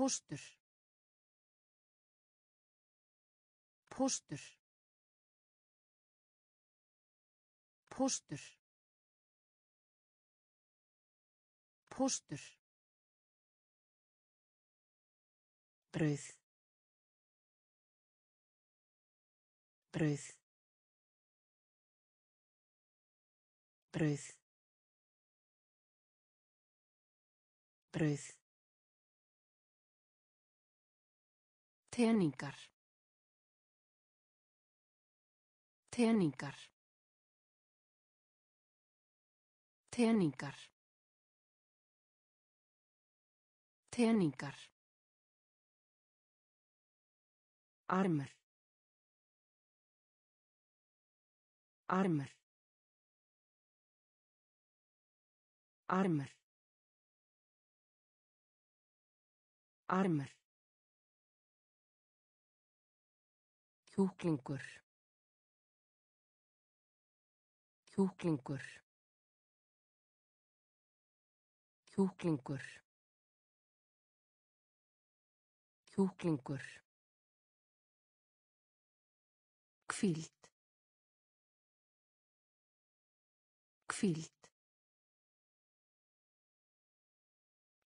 Póstur. Póstur. Póstur. Póstur. brauð brauð brauð brauð teningar. Teningar. Teningar. Teningar. Armur. Armur. Armur. Armur kjúklingur. Kjúklingur. Kjúklingur. Kjúklingur. Hvíld. Hvíld.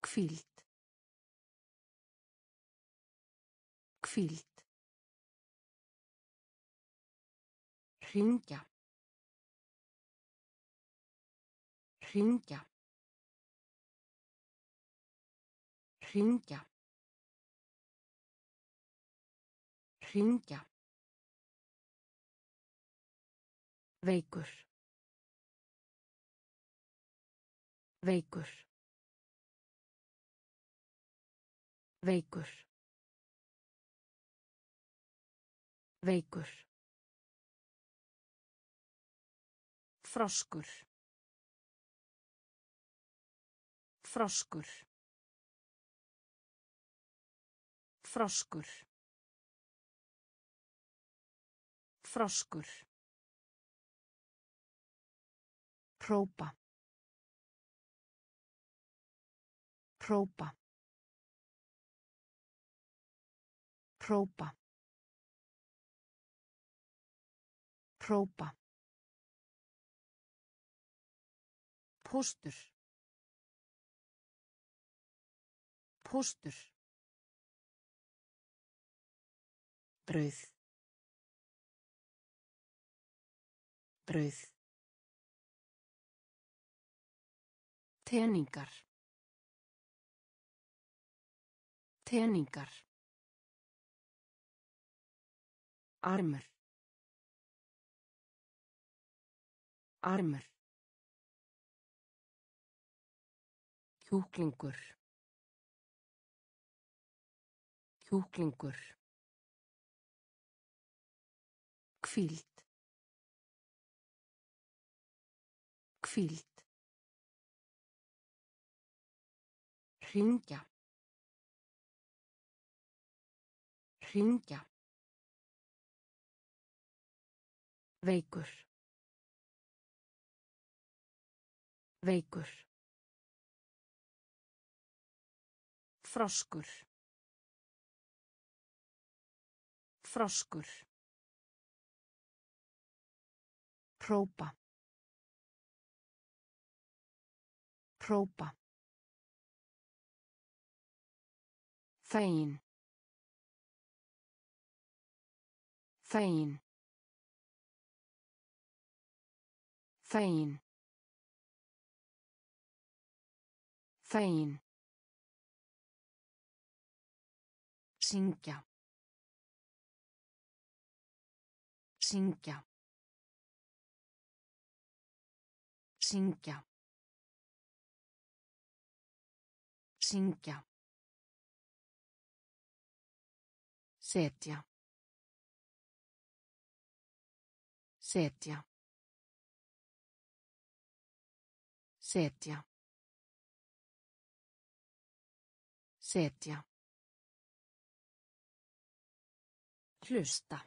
Hvíld. Hvíld hringja. Hringja. Hringja. Hringja. Veikur. Veikur. Veikur. Veikur froskur froskur froskur froskur Própa. Própa. Própa. Própa. Póstur. Póstur. Brauð. Brauð. Teningar. Teningar. Armur. Armur. Kjúklingur. Kjúklingur. Hvíld. Hvíld. hringja hringja veikur veikur froskur froskur própa própa Fegin. Fegin. Fegin. Fegin. Syngja. Syngja. Syngja. Syngja. Setja. Setja. Setja. Setja. Hlusta.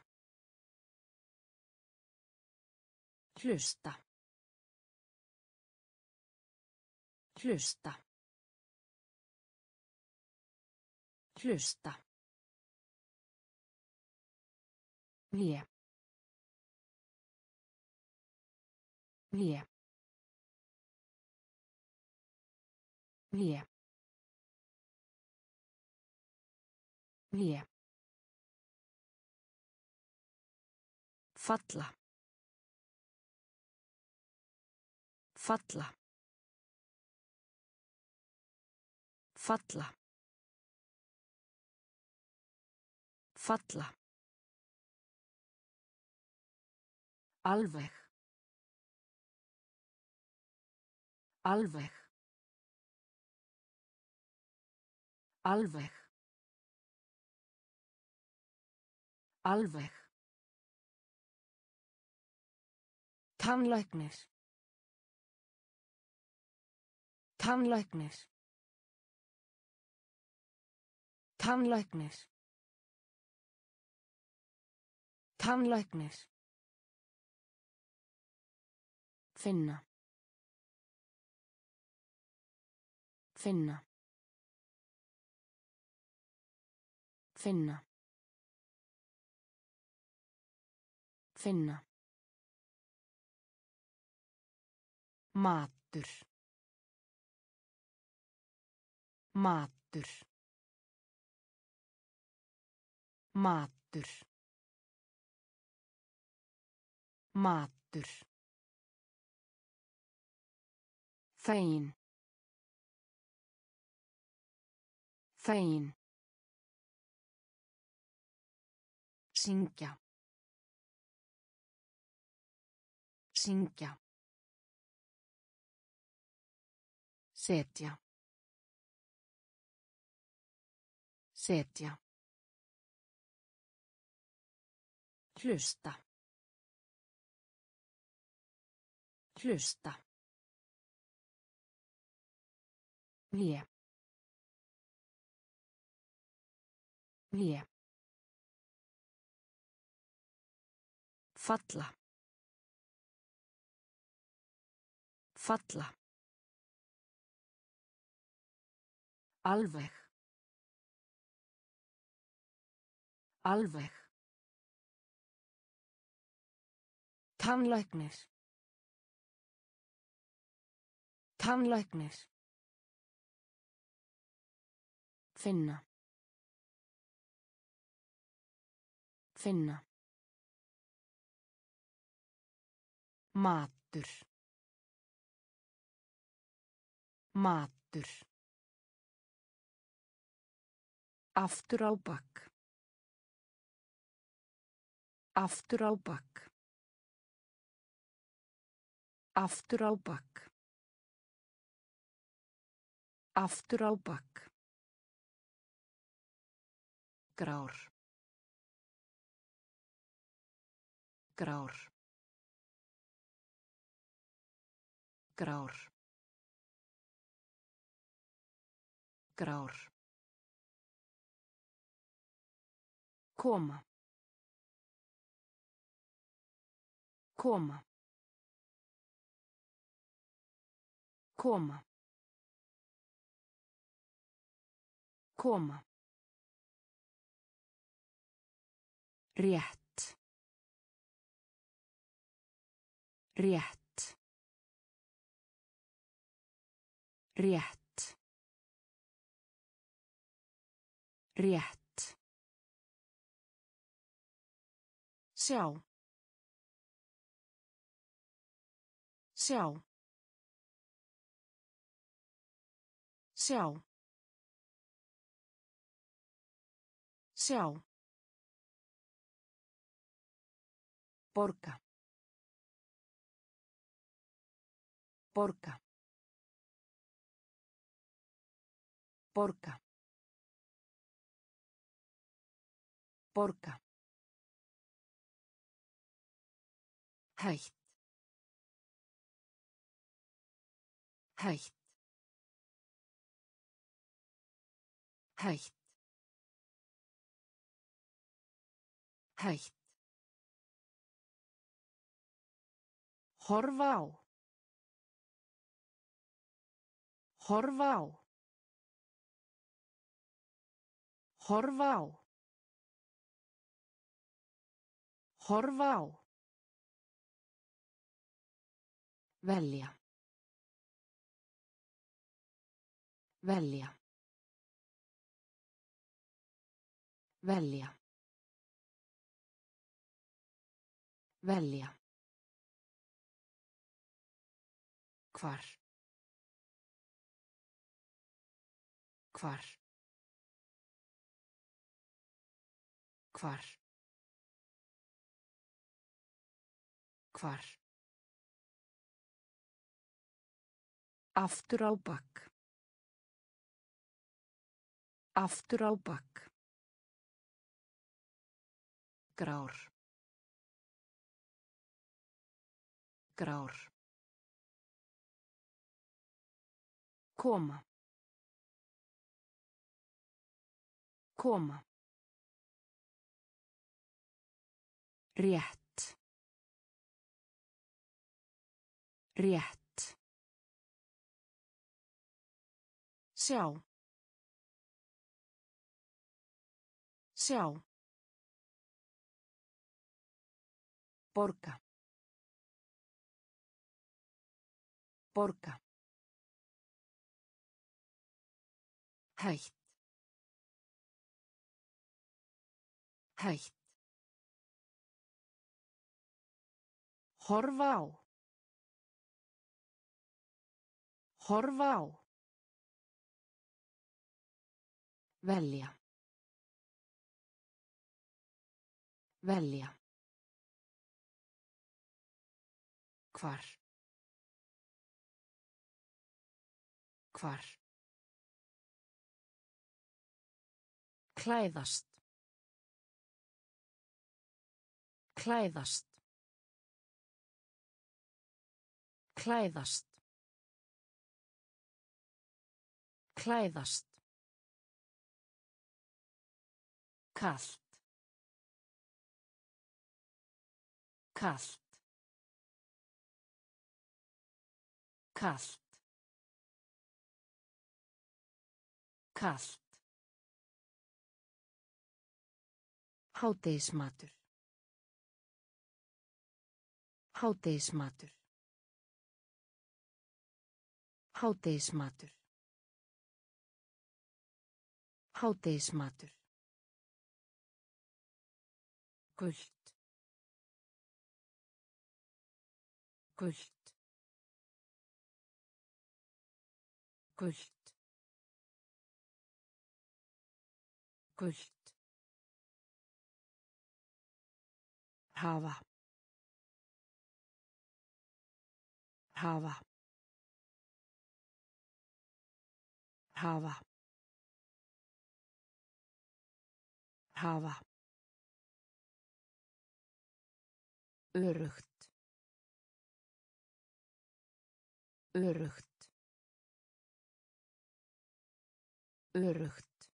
Hlusta. Hlusta. Hlusta. Vie. Vie. Vie. Vie. Falla. Falla. Falla. Falla. Alveg. Alveg. Alveg. Alveg. Tannlæknir. Tannlæknir. Tannlæknir. Tannlæknir. Finna. Finna. Finna. Finna. Matur. Matur. Matur. Matur. Þægin. Þægin. Syngja. Syngja. Setja. Setja. Hlusta. Hlusta. Hlje. Hlje. Falla. Falla. Alveg. Alveg. Tannlæknir. Tannlæknir. Finna. Finna. Matur. Matur. Aftur á bakk. Aftur á bakk. Aftur á bakk. Aftur á bakk. Grár. Grár. Grár. Grár. Koma. Koma. Koma. Koma. Rétt. Rétt. Rétt. Rétt. Sjá. Sjá. Sjá. Sjá. Porca. Porca. Porca. Porca. Hætt. Hætt. Hætt. Hætt. Horfa á. Horfa á. Horfa á. Horfa á. Velja. Velja. Velja. Velja. Hvar. Hvar. Hvar. Hvar. Aftur á bakk. Aftur á bakk. Grár. Grár. Koma. Koma. Rétt. Rétt. Sjá. Sjá. Borga. Borga. Hætt. Hætt. Horfa á. Horfa á. Velja. Velja. Hvar. Hvar. Klæðast. Klæðast. Klæðast. Klæðast. Kallt. Kallt. Kallt. Kallt. Hádeismatur. Hádeismatur. Hádeismatur. Hádeismatur. Gult. Gult. Gult. Gult. Hafa. Hafa. Hafa. Hafa. Örugt. Örugt. Örugt.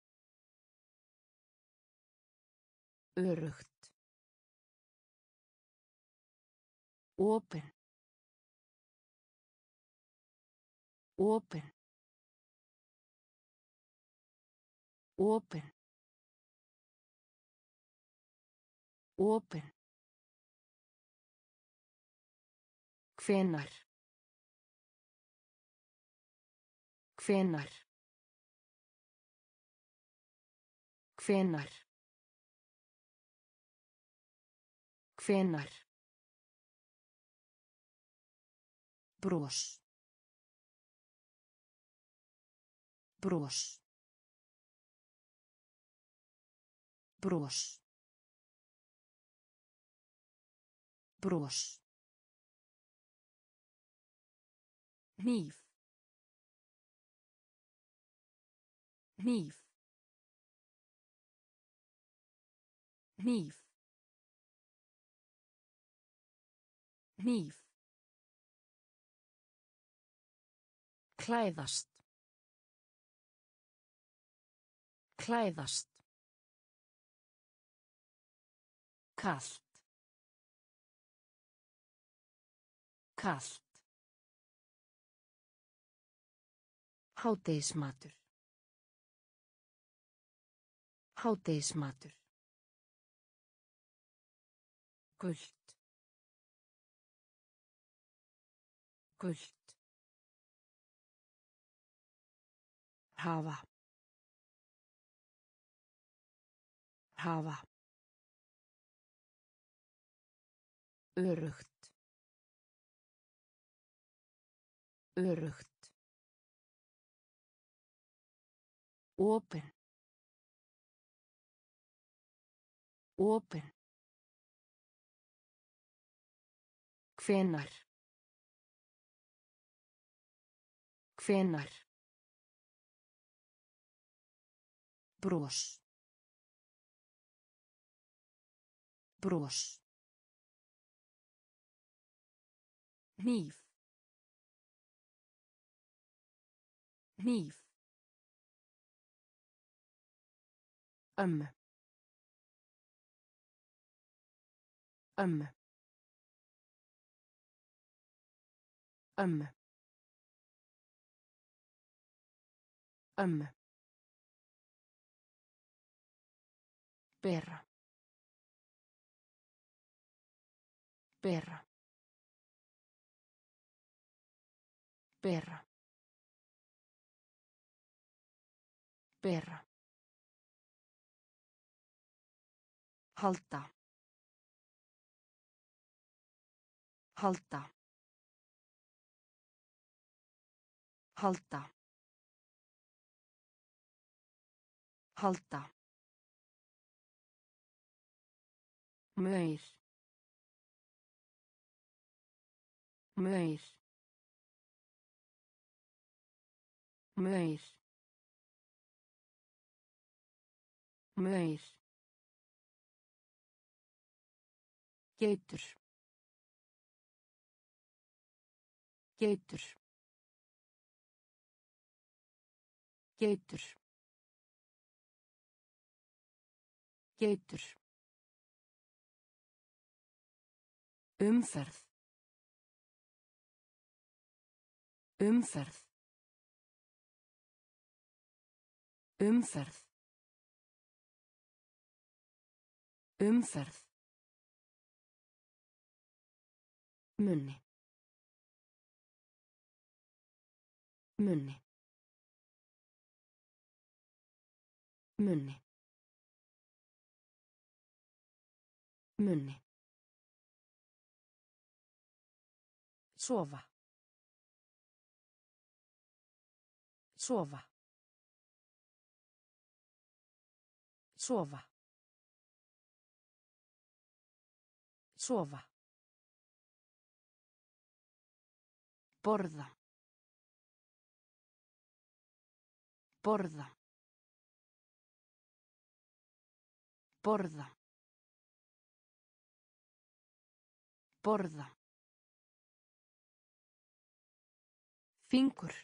Örugt. Open. Open. Open. Open. Hvenar. Hvenar. Hvenar. Hvenar. Bros. Bros. Bros. Bros. Hníf. Hníf. Hníf. Hníf. Klæðast. Klæðast. Kallt. Kallt. Hádeismatur. Hádeismatur. Gult. Gult. Hafa. Hafa. Örugt. Örugt. Open. Open. Hvenar. Hvenar. Bros. Bros. Hníf. Hníf. Ömmu. Ömmu. Ömmu. Ömmu. Bera. Bera. Bera. Bera. Halda. Halda. Halda. Halda. Maur. Maur. Maur. Maur. Geitur. Geitur. Geitur. Geitur. Umferð. Umferð. Umferð. Umferð. Munni. Munni. Munni. Munni. Sofa. Sofa. Sofa. Sofa. Borða. Borða. Borða. Borða. Fingur.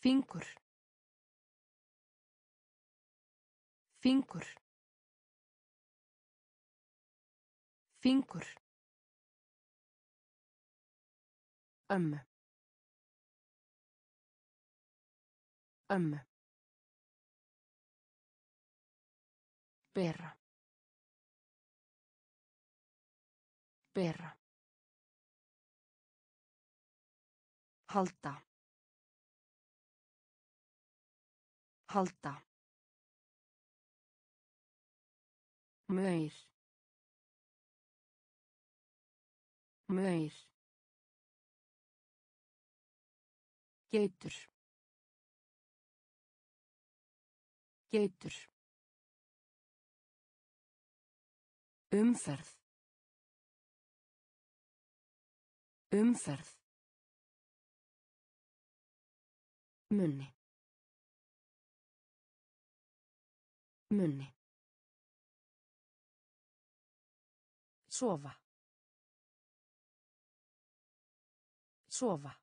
Fingur. Fingur. Fingur. Ömmu. Ömmu. Bera. Bera. Halda. Halda. Maur. Maur. Geitur. Geitur. Umferð. Umferð. Munni. Munni. Sofa. Sofa.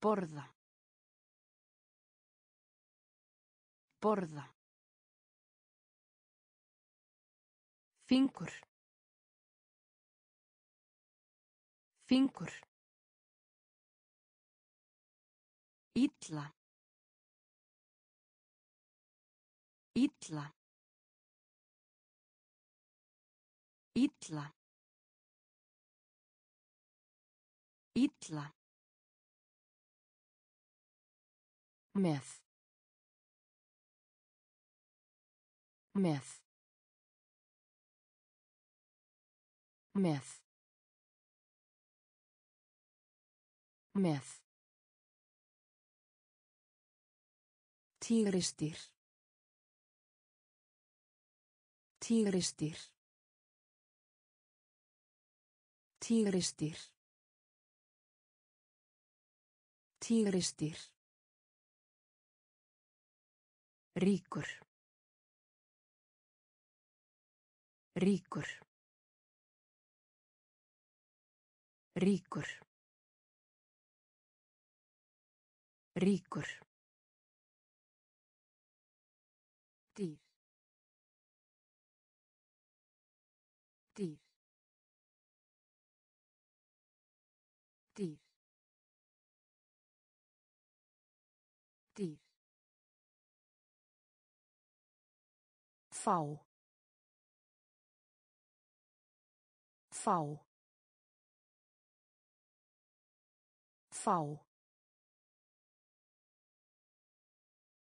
Borða. Borða. Fingur. Fingur. Illa. Illa. Illa. Illa. Með. Með. Með. Með. Tígrisdýr. Tígrisdýr. Tígrisdýr. Tígrisdýr. Ríkur. Ríkur. Ríkur. Ríkur. Fá. Fá. Fá.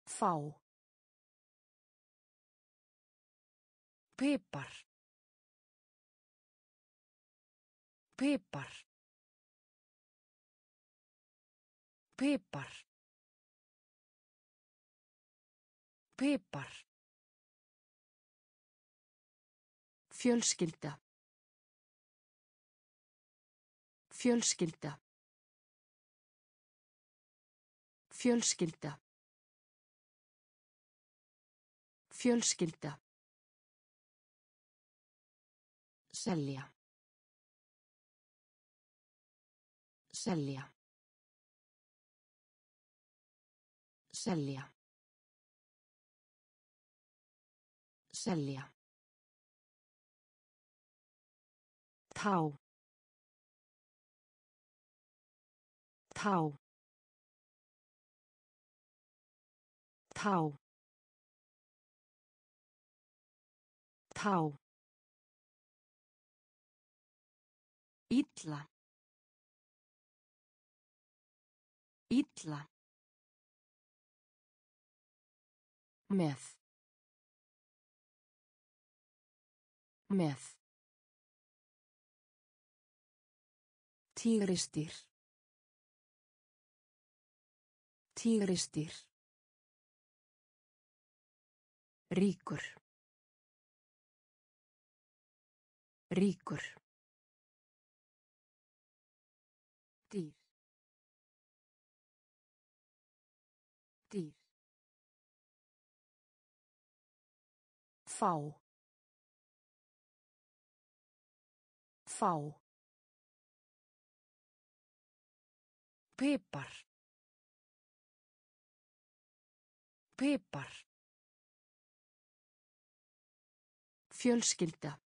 Fá. Pipar. Pipar. Pipar. Pipar. Fjölskylda. Fjölskylda. Fjölskylda. Fjölskylda. Selja. Selja. Selja. Selja. Tá. Tá. Tá. Tá. Illa. Illa. Með. Með. Tígristýr. Tígristýr. Ríkur. Ríkur. Dýr. Dýr. Fá. Fá. Pipar. Pipar. Fjölskylda.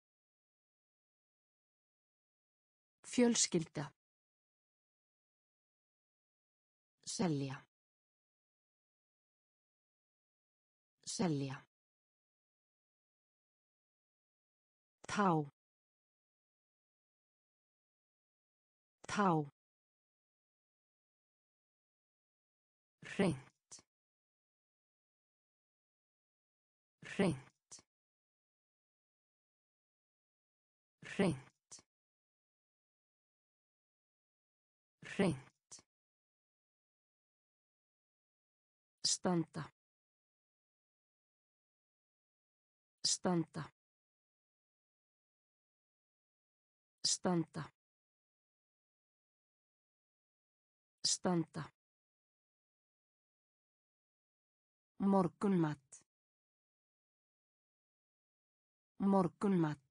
Fjölskylda. Selja. Selja. Tá. Tá. Hreint. Hreint. Hreint. Hreint. Standa. Standa. Standa. Standa. Morgunmat. Morgunmat.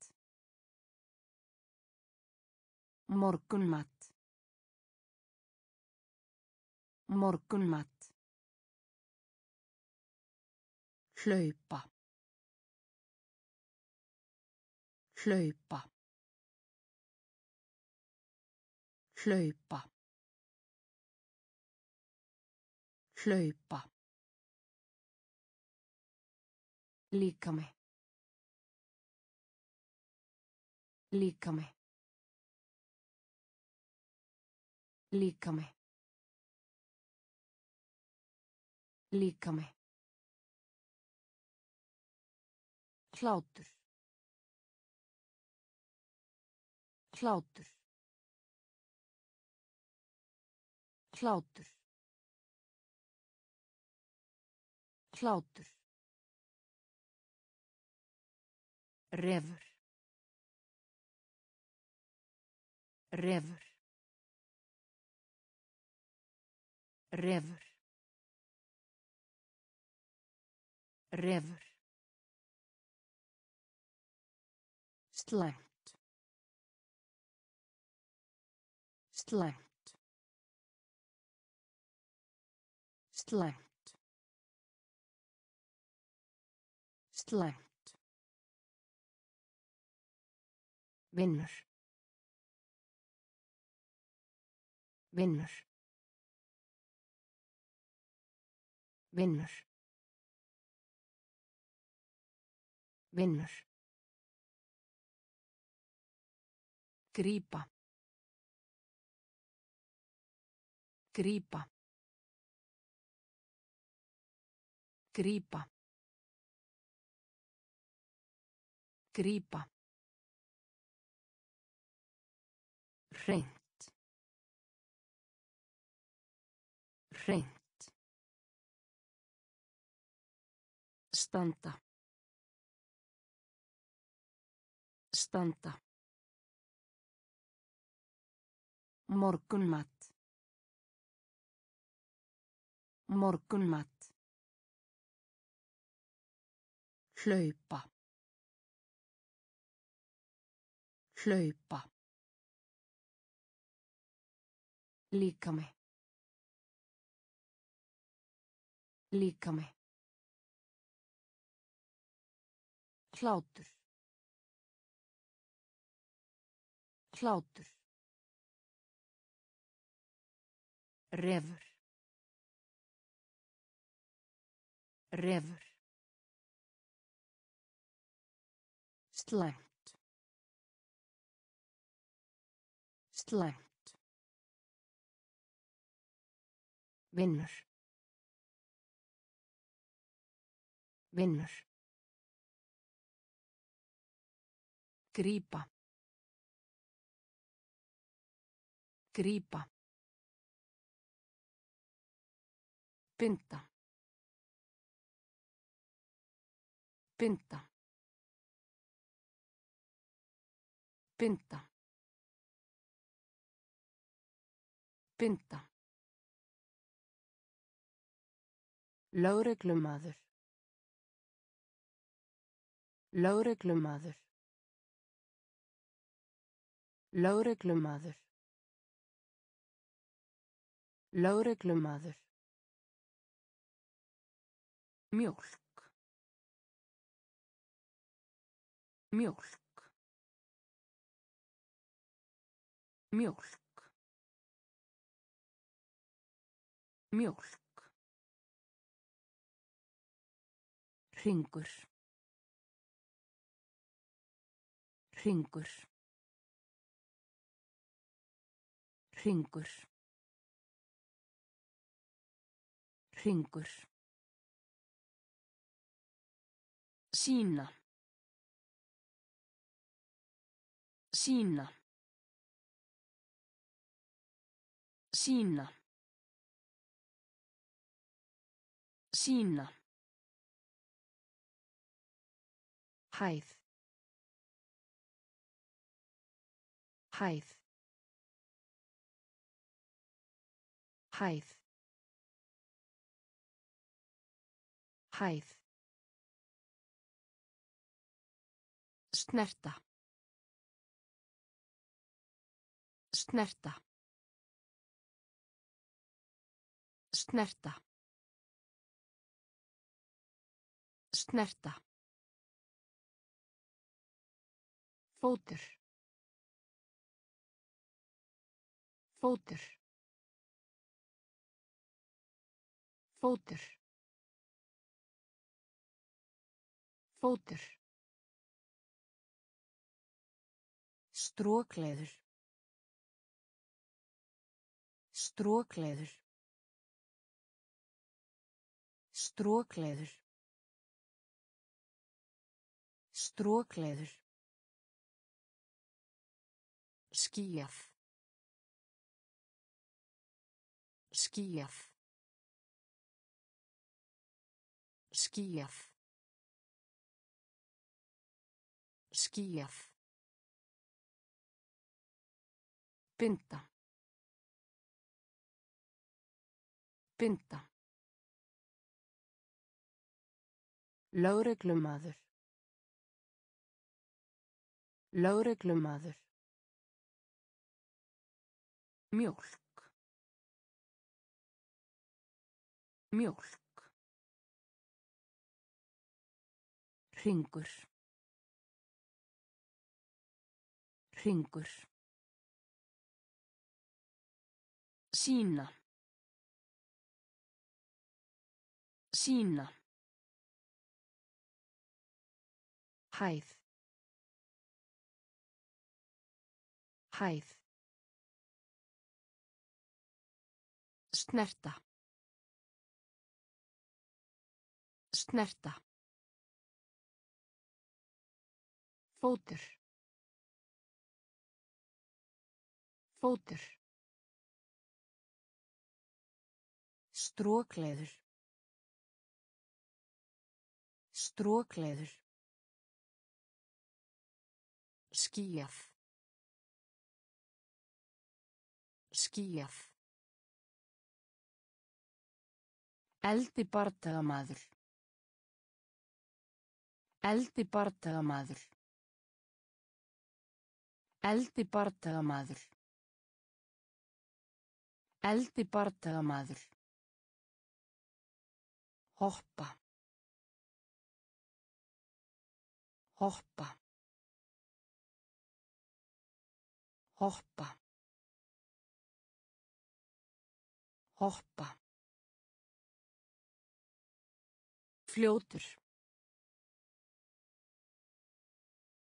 Morgunmat. Morgunmat. hlaupa hlaupa hlaupa Hlaupa. Líkami. Líkami. Líkami. Líkami. Hlátur. Hlátur. Hlátur. Hlátur. Refur. Refur. Refur. Refur. Slæmt. Slæmt. Slæmt. Slæmt. Vinnur. Vinnur. Vinnur. Vinnur. Grípa. Grípa. Grípa. Grípa. Hreint. Hreint. Standa. Standa. Morgunmat. Morgunmat. Hlaupa. Hlaupa. Líkami. Líkami. Hlátur. Hlátur. Refur. Refur. Slæmt. Slæmt. Vinnur. Vinnur. Grípa. Grípa. Binda. Binda. Binda. Binda. Lögreglumaður. Lögreglumaður. Lögreglumaður. Lögreglumaður. Mjólk. Mjólk. Mjólk. Mjólk. Hringur. Hringur. Hringur. Hringur. Sína. Sína. Sína. Sína. Hæð. Hæð. Hæð. Hæð. Snerta. Snerta. Snerta. Snerta. Fótur. Fótur. Fótur. Fótur. Strókleður. Strókleður. Strókleður. Strókleður. Skýjað. Skýjað. Skýjað. Skýjað. Binda. Binda. Lögreglumadur. Lögreglumadur. Mjólk. Mjólk. Hringur. Hringur. Sína. Sína. Hæð. Hæð. Snerta. Snerta. Fótur. Fótur. Strókleður. Strókleður. Skýjað. Skýjað. Eldi bardagamaður. Eldi bardagamaður. Eldi bardagamaður. Eldi bardagamaður. Hoppa. Hoppa. Hoppa. Hoppa. Fljótur.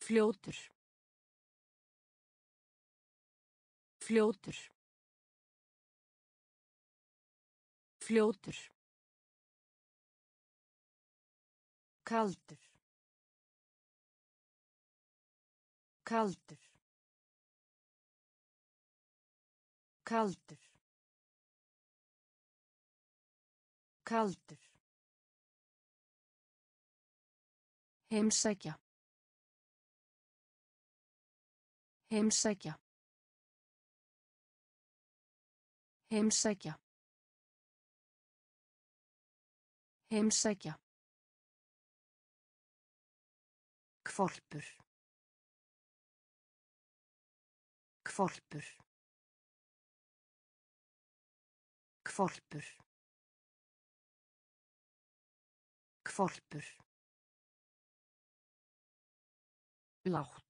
Fljótur. Fljótur. Fljótur. Kaldur. Kaldur. Kaldur. Kaldur. Heimsækja. Heimsækja. Heimsækja. Heimsækja. Hvolpur. Hvolpur. Hvolpur. Hvolpur. Lágt.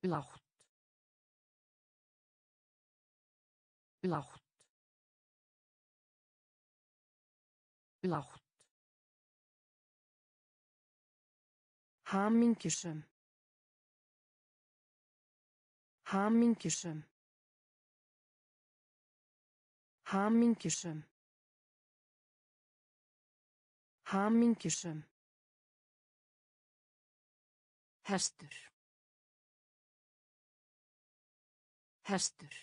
Lágt. Lágt. Lágt. Hamingjusum. Hamingjusum. Hamingjusum. Hamingjusum. Hestur. Hestur.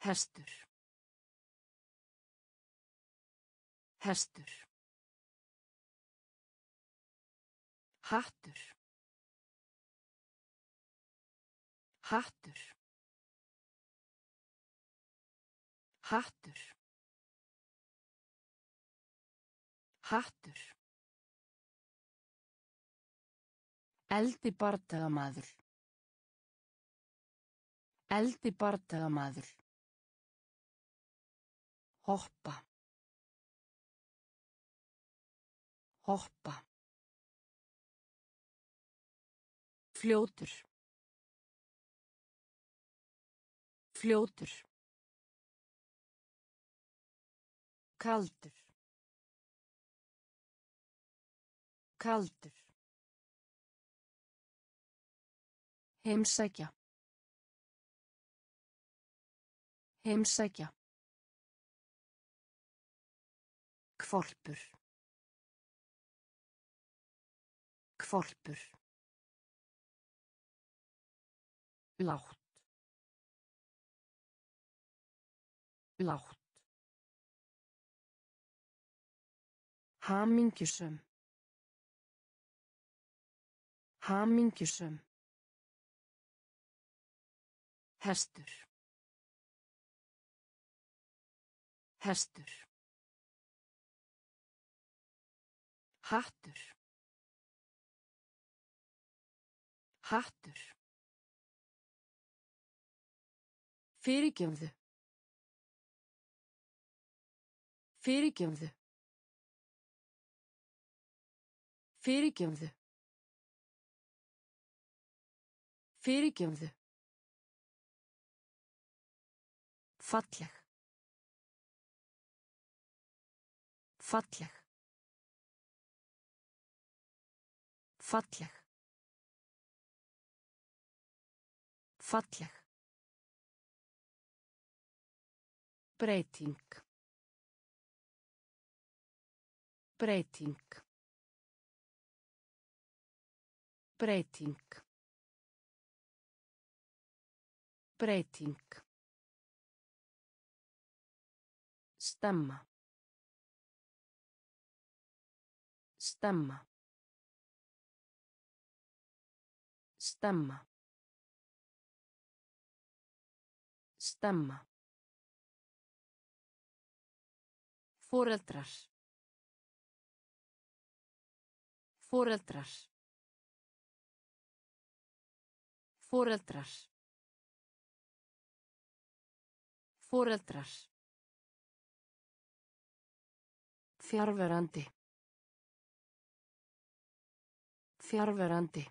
Hestur. Hestur. Hattur. Hattur. Hattur. Hattur. Eldi bardagamaður. Eldi bardagamaður. Hoppa. Hoppa. Fljótur. Fljótur. Kaldur. Kaldur. Heimsækja. Heimsækja. Kvolpur. Kvolpur. Lágt. Lágt. Hamingjusum. Hamingjusum. Hestur. Hestur. Hattur. Hattur. Fyrirgefðu. Fyrirgefðu. Fyrirgefðu. Fyrirgefðu. Falleg. Falleg. Falleg. Falleg. Breyting. Breyting. Breyting. Breyting. Stemma. Stemma. Stemma. Stemma. Foreldrar. Foreldrar. Foreldrar. Foreldrar. Fjárverandi. Fjárverandi.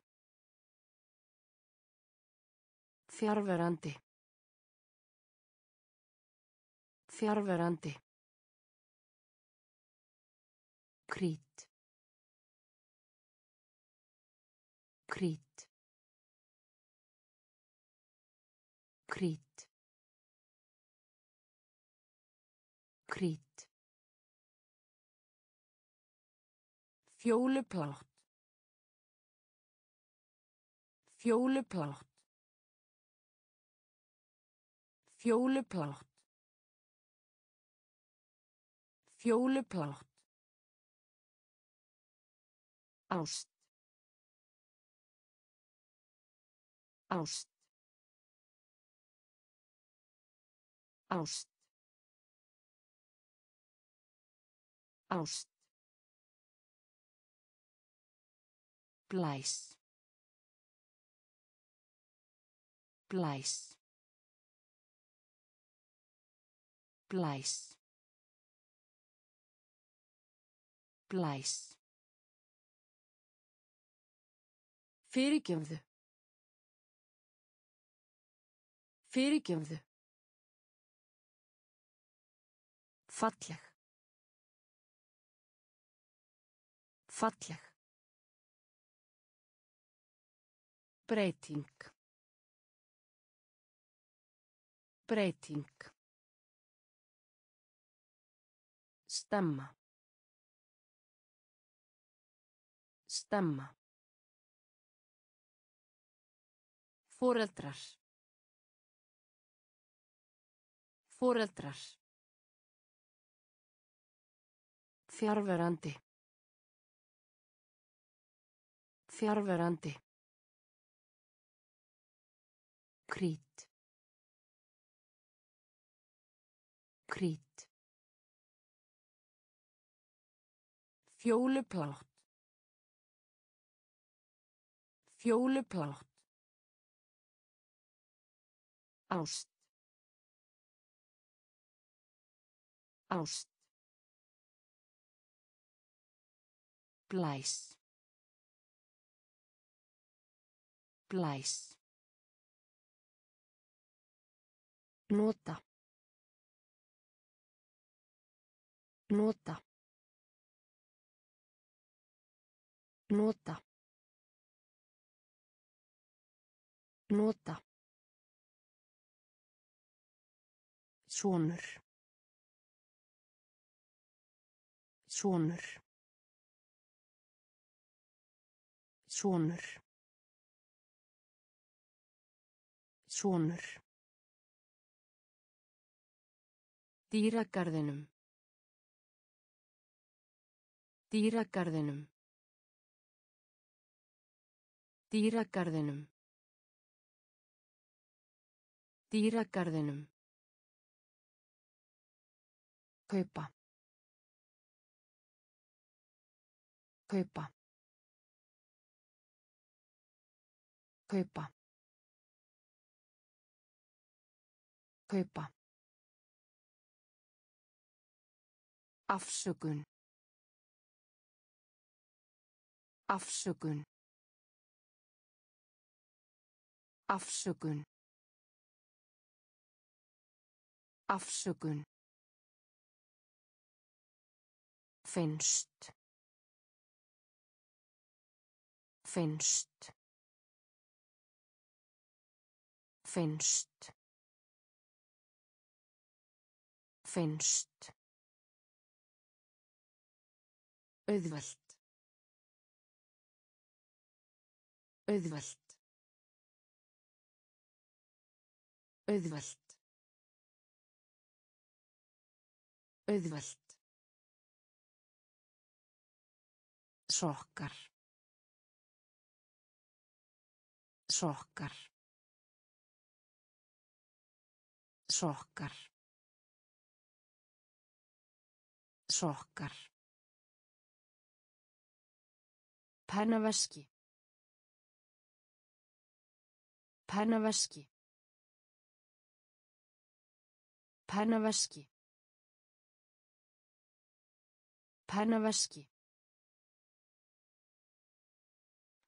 Fjárverandi. Fjárverandi. Krít. Krít. Krít. Krít. Fjóluplátt. Fjóluplátt. Fjóluplátt. Fjóluplátt. Ást. Ást. Ást. Ást. Blæs. Blæs. Blæs. Blæs. Fyrirgefðu. Fyrirgefðu. Falleg. Falleg. Breyting. Breyting. Stemma. Stemma. Foreldrar. Foreldrar. Fjárverandi. Fjárverandi. Krít. Krít. Fjóluplátt. Fjóluplátt. Ást. Ást. Blæs. Blæs. Nota. Nota. Nota. Nota. Sonur. Sonur. Sonur. Sonur. Dýragarðinum. Dýragarðinum. Dýragarðinum. Dýragarðinum. Kaupa. Kaupa. Kaupa. Kaupa. Afsökun. Afsökun. Afsökun. Afsökun. Finnst. Finnst. Finnst. Finnst. Auðvelt. Auðvelt. Auðvelt. Auðvelt. Sokkar. Sokkar. Sokkar. Sokkar. Pennaveski. Pennaveski. Pennaveski. Pennaveski.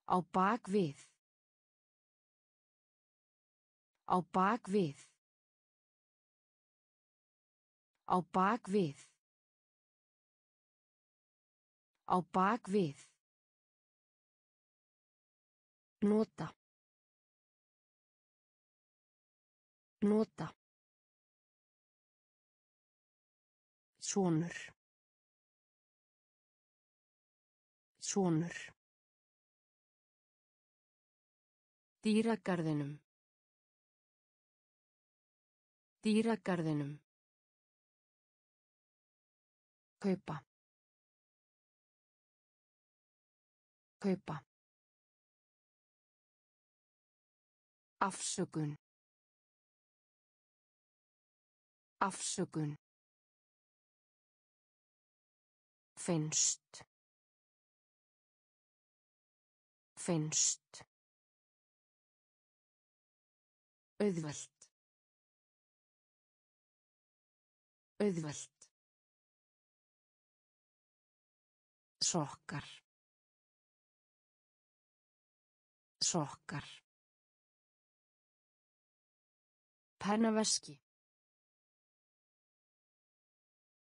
Á bak við. Á bak við. Á bak við. Á bak við. Nota. Nota. Sonur. Sonur. Dýragarðinum. Dýragarðinum. Kaupa. Kaupa. Afsökun. Afsökun. Finnst. Finnst. Auðvelt. Auðvelt. Sokkar. Sokkar. Pennaveski.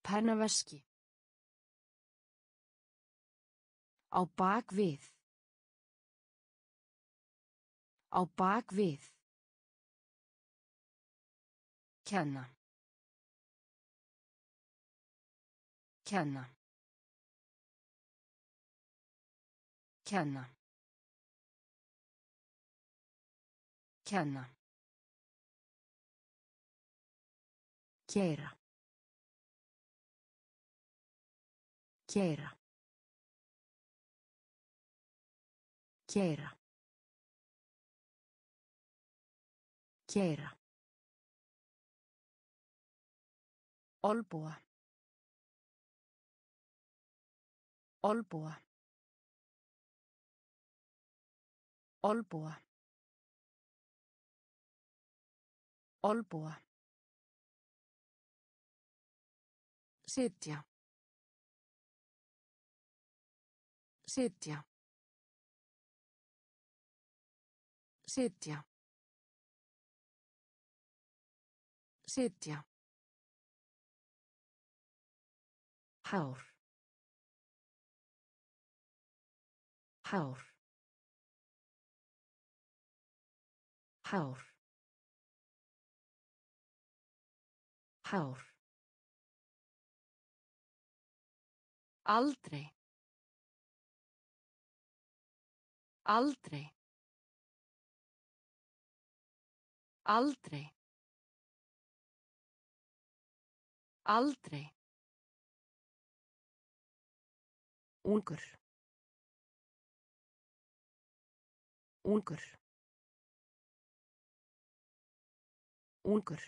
Pennaveski. Á bak við. Á bak við. Kenna. Kenna. Kenna. Kenna. Keira. Keira. Keira. Keira. Olbúa. Olbúa. Olbúa. Olbúa. Sitja. Sitja. Sitja. Sitja. Hár. Hár. Hár. Hár. Aldrei. Aldrei. Aldrei. Aldrei. Ungur. Ungur. Ungur.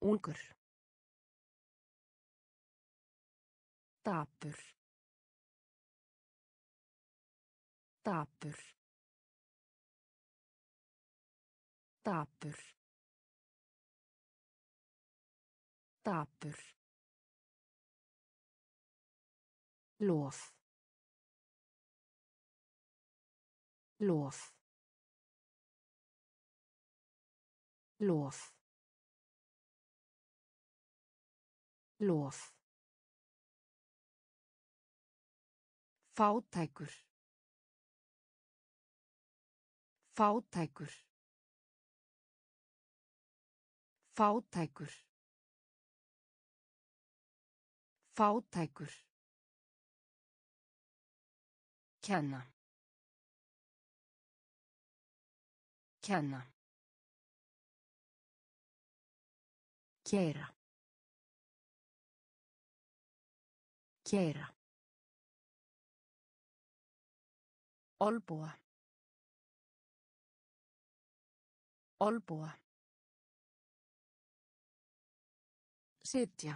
Ungur. Dapur. Dapur. Dapur. Dapur. Lof. Lof. Lof. Lof. Fátækur. Fátækur. Fátækur. Fátækur. Kenna. Kenna. Keira. Keira. Olbúa. Olbúa. Sitja.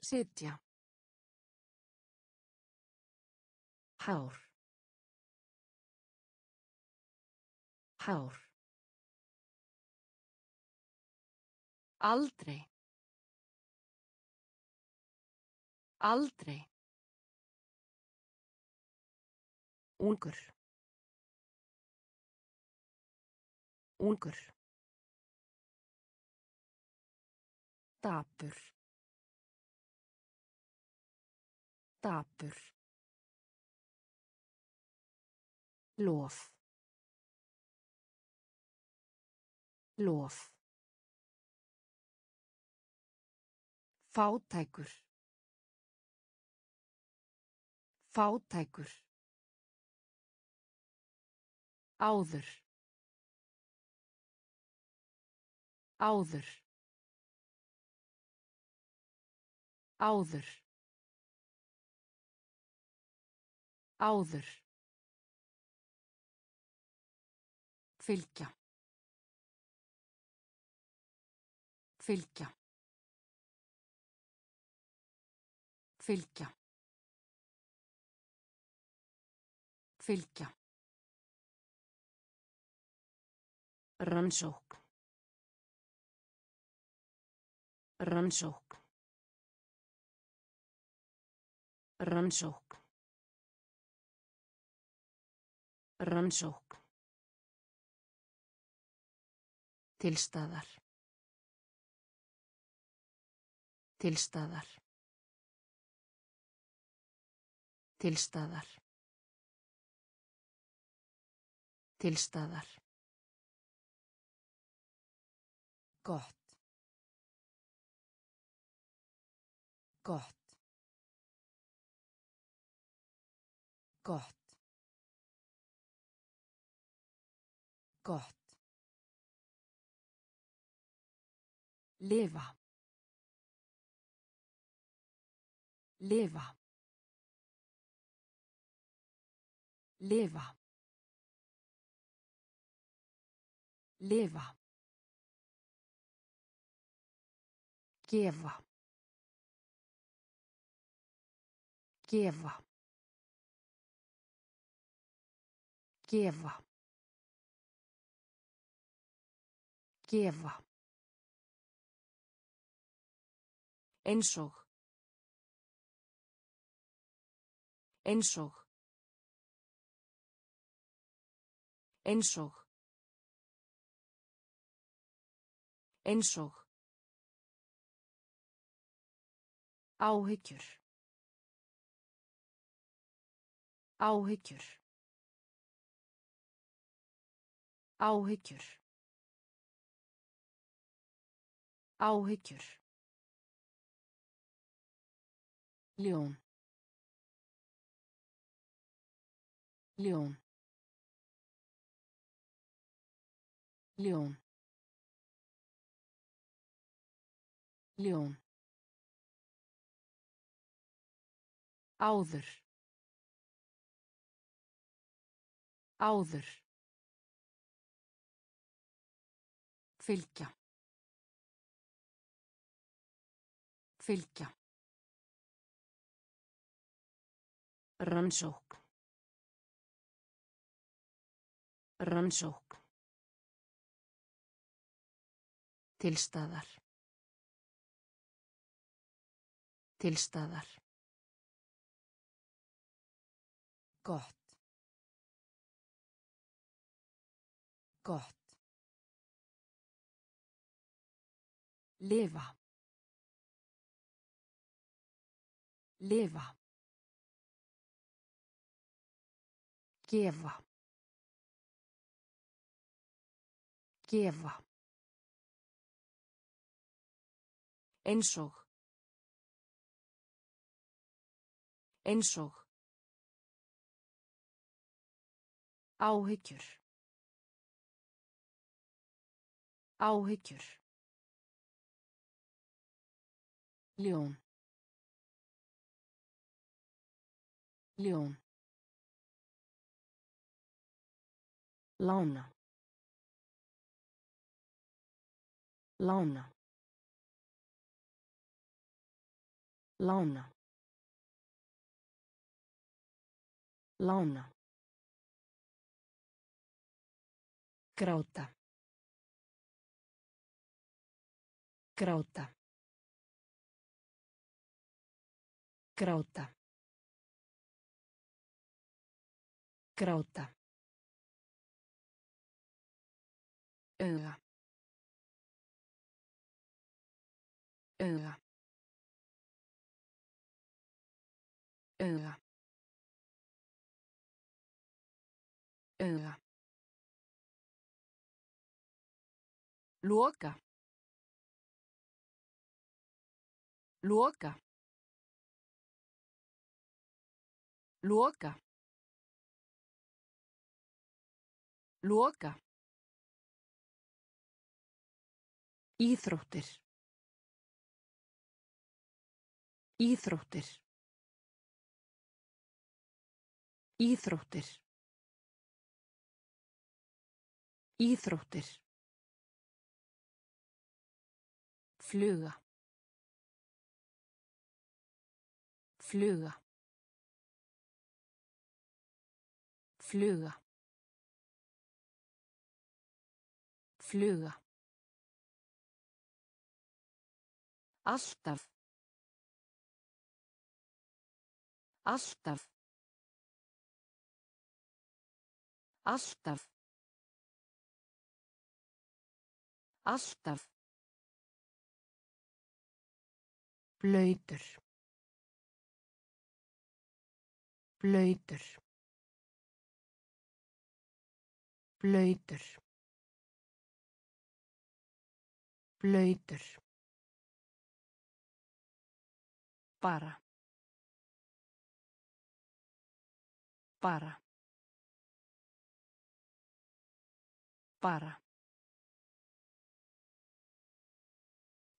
Sitja. Hár. Hár. Aldrei. Aldrei. Ungur. Ungur. Dapur. Dapur. Lof. Lof. Fátækur. Fátækur. Áður. Áður. Áður. Áður. Fylgja. Fylgja. Fylgja. Fylgja. Rannsók. Rannsók. Rannsók. Rannsók. Tilstaðar. Tilstaðar. Tilstaðar. Tilstaðar. Gott. Gott. Gott. Gott. Lifa. Lifa. Lifa. Lifa. Gefa. Gefa. Gefa. Gefa. Einsog. Einsog. Einsog. Einsog. Áhyggjur. Áhyggjur. Áhyggjur. Áhyggjur. Ljón. Ljón. Ljón. Ljón. Áður. Áður. Fylgja. Fylgja. Rannsók. Rannsók. Tilstaðar. Tilstaðar. Gott. Gott. Lifa. Lifa. Gefa. Gefa. Einsog. Einsog. Áhyggjur. Áhyggjur. Ljón. Ljón. Lána. Lána. Lána. Lána. Gráta. Gráta. Gráta. Gráta. auga auga auga auga Loka. Loka. Loka. Loka. Íþróttir. Íþróttir. Íþróttir. Íþróttir. Fluga. Fluga. Fluga. Fluga. Alltaf. Alltaf. Alltaf. Alltaf. Blöytur. Blöytur. Blöytur. Blöytur. Bara. Bara. Bara.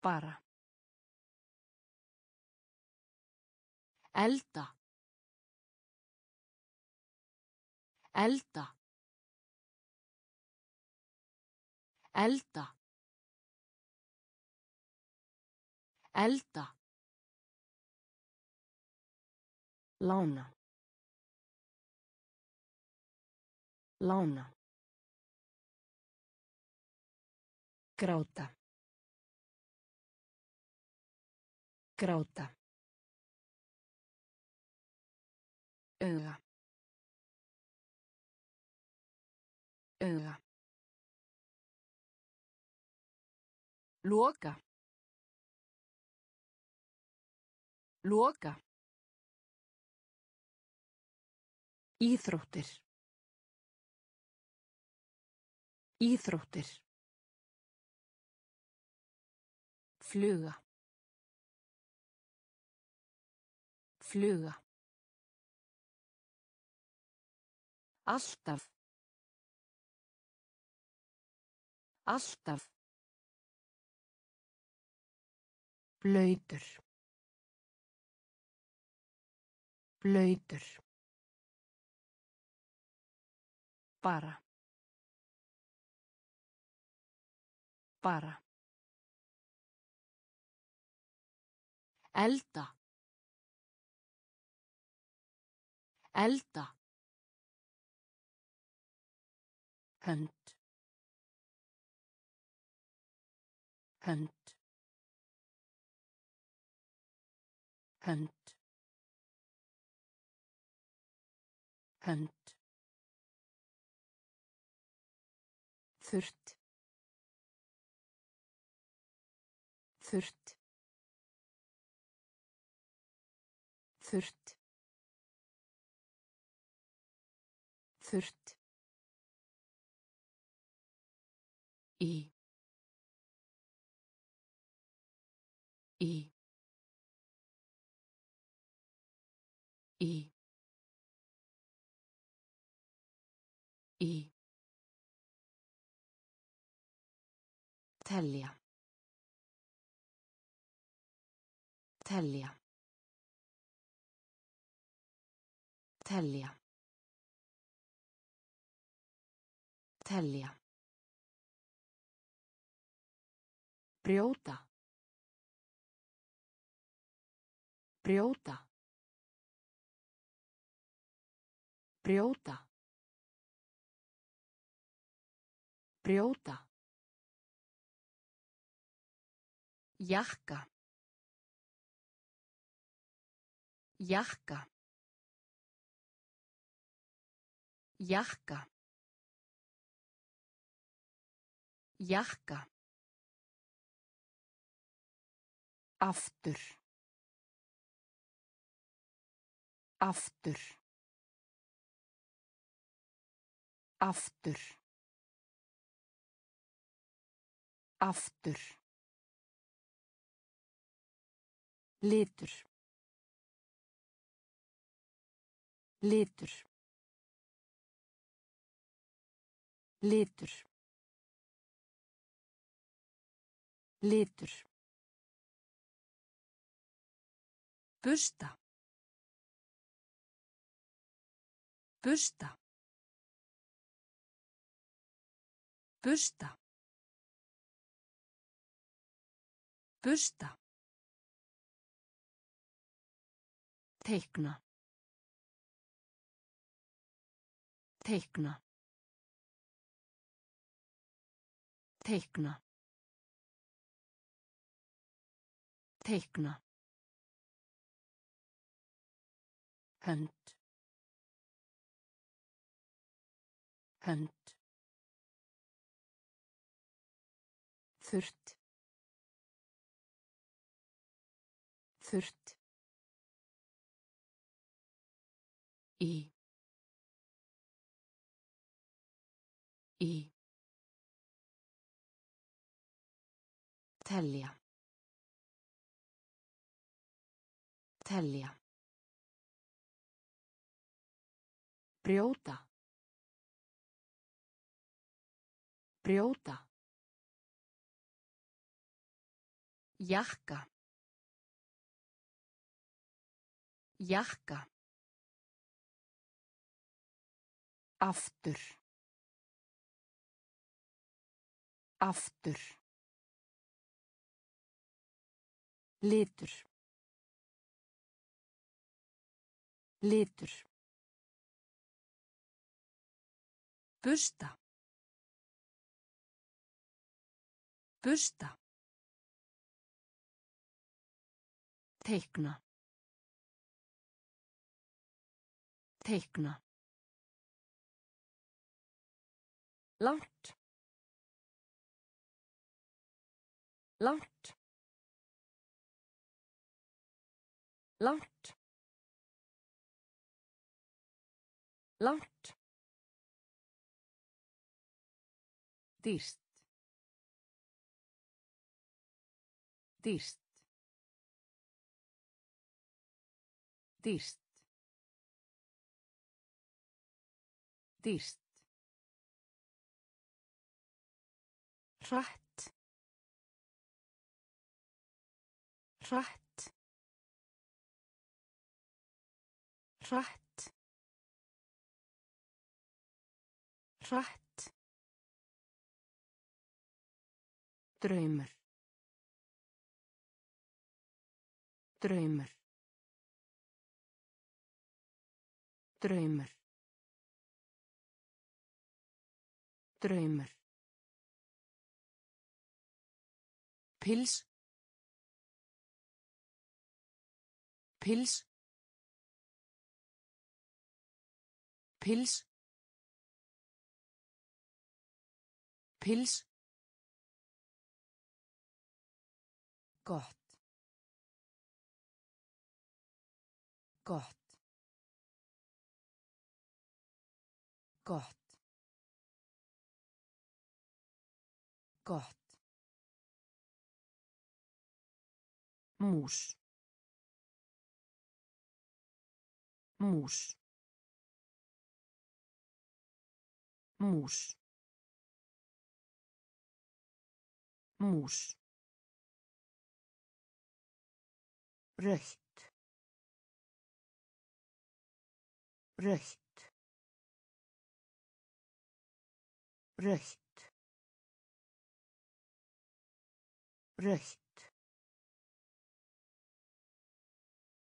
Bara. Elda. Elda. Elda. Elda. Lána. Lána. Gráta. Gráta. Auga auga Loka. Loka. Íþróttir. Íþróttir. Fluga. Fluga. Alltaf. Alltaf. Blöytur. Blöytur. Bara. Bara. Elda. Elda. Hönd. Hönd. Hönd. Hönd. Þurrt. Þurrt. Þurrt. Þurrt. Í. Í. Í. Í. Telja. Telja. Telja. Telja. Brjóta. Brjóta. Brjóta. Brjóta. Jakka. Jakka. Jakka. Jakka. Aftur. Aftur. Aftur. Aftur. Litur. Litur. Litur. Litur. Busta. Busta. Busta. Busta. Teikna. Teikna. Teikna. Teikna. Hönd. Hönd. Þurrt. Þurrt. Í. Í. Telja. Telja. Brjóta. Brjóta. Jakka. Jakka. Aftur. Aftur. Litur. Litur. Busta. Busta. Teikna. Teikna. langt langt langt langt dýrst dýrst dýrst dýrst hratt. Hratt. Hratt. Hratt draumur. Draumur. Draumur. Draumur. Pils. Pils. Pils. Pils gott. Gott. Gott. Gott. Mús. Mús. Mús. Mús rautt rautt rautt rautt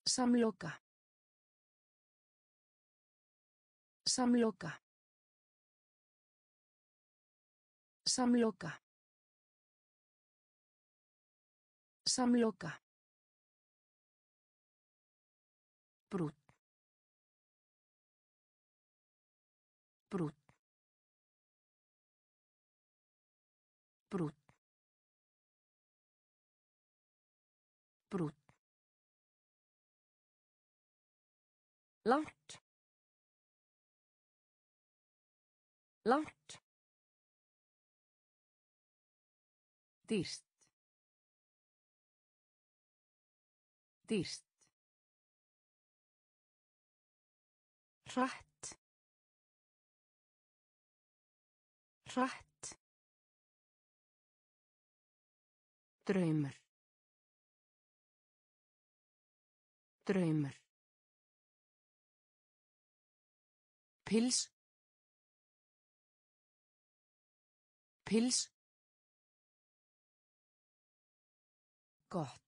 Samloka. Samloka. Samloka. Samloka. Brút. Brút. Brút. Brút. langt langt dýrst dýrst hratt hratt draumur. Draumur. Pils. Pils. Gott.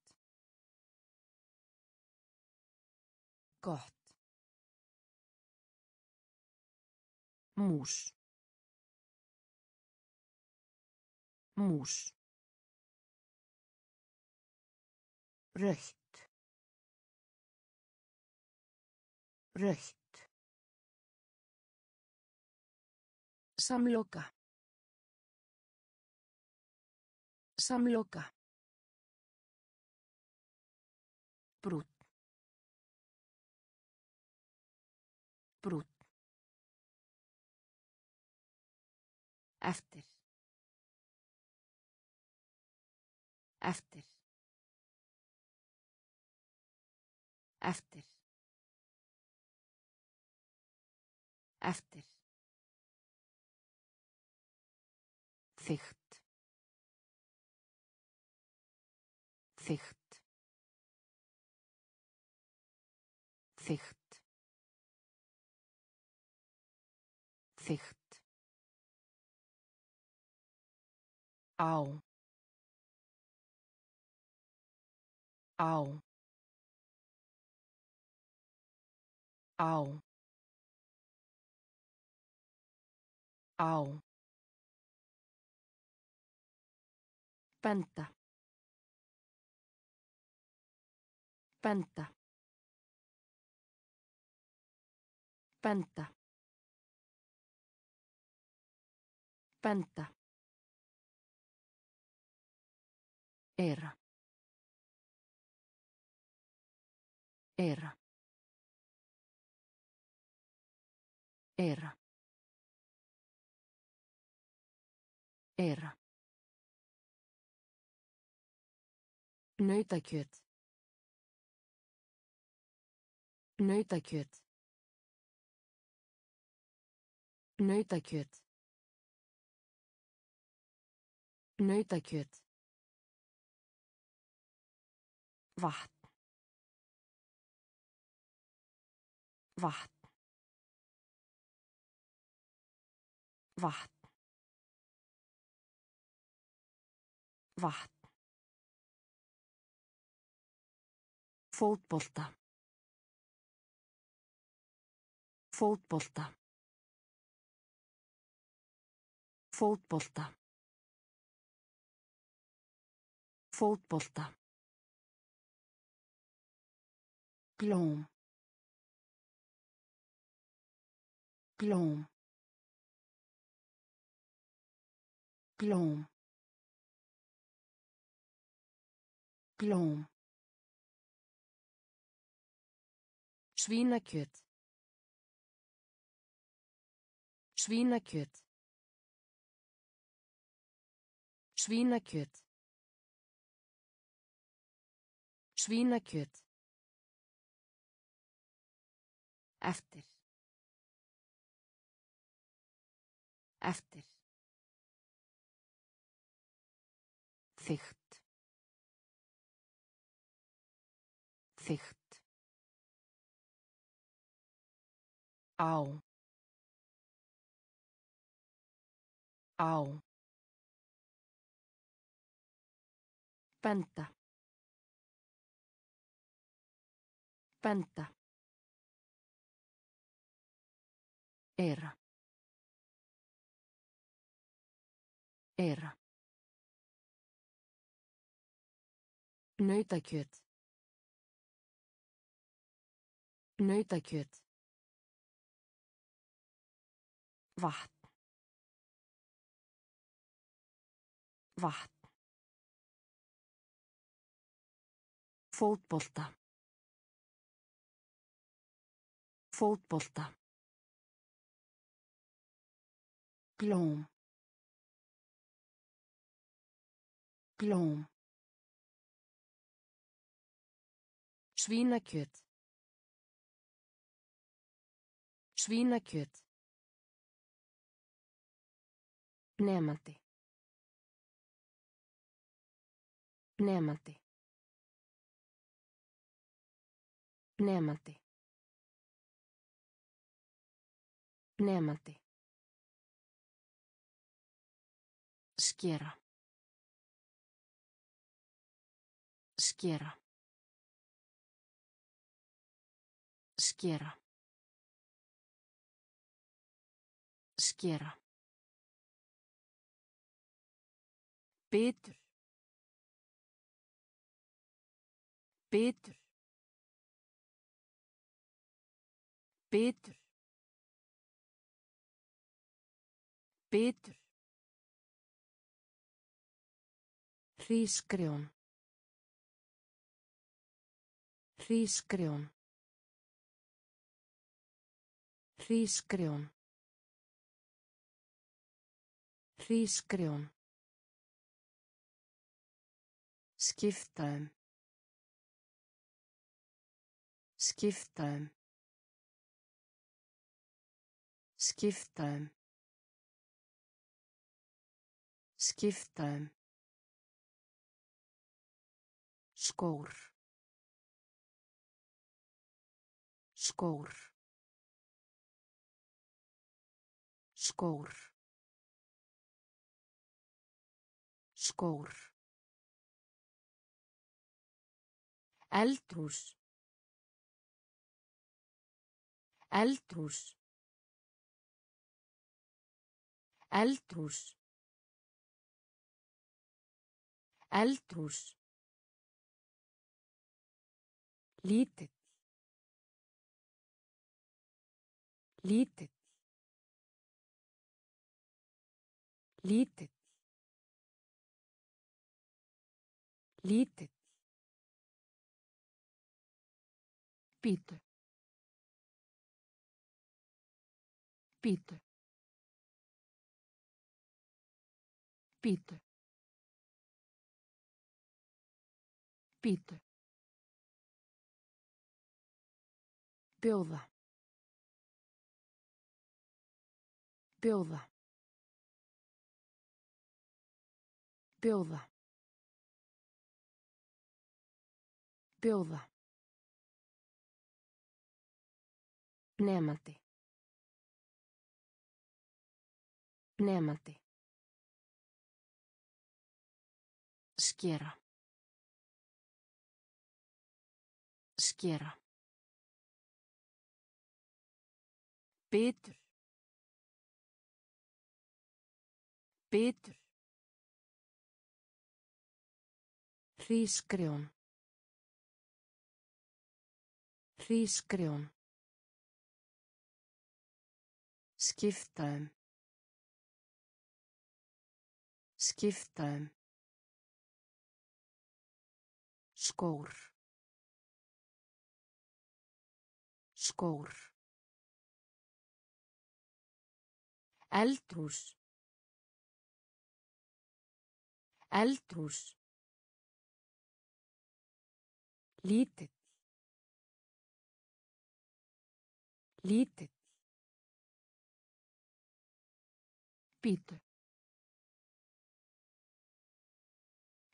Gott mús mús rautt rautt Samloka. Samloka. Brút. Brút. Eftir. Eftir. Eftir. Eftir. Þygt. Þygt. Þygt. Þygt. Á. Á. Á. Á. Benda. Benda. Benda. Benda. Era. Era. Era. Era. Nautakjöt. Nautakjöt. Nautakjöt. Nautakjöt. Vatn. Vatn. Vatn. Vatn. Fótbolta. Fótbolta. Fótbolta. Fótbolta. Blóm. Blóm. Blóm. Blóm. Svínakjöt. Svínakjöt. Svínakjöt. Svínakjöt. Eftir. Eftir. Þygt. Þygt. Á. Á. Benda. Benda. Era. Era. Nautakjöt. Nautakjöt. Vatn. Vatn. Fótbolta. Fótbolta. Blóm. Blóm. Svínakjöt. Svínakjöt. Nemandi. Nemandi. Nemandi. Nemandi. Skera. Skera. Skera. Skera. Betur. Betur. Betur. Betur. Hrísgrjón. Hrísgrjón. Hrísgrjón. Hrísgrjón. Skiptaðum. Skiptaðum. Skiptaðum. Skiptaðum. Skór. Skór. Skór. Skór. Eldhús. Eldhús. Eldhús. Eldhús. Lítill. Lítill. Lítill. Lítill. Bítu. Bítu. Bítu. Bítu. Bjóða. Bjóða. Bjóða. Bjóða. Nemandi. Nemandi. Skera. Skera. Bitur. Bitur. Hrísgrjón. Hrísgrjón. Skiptaðum. Skiptaðum. Skór. Skór. Eldrús. Eldrús. Lítill. Lítill. Bítu.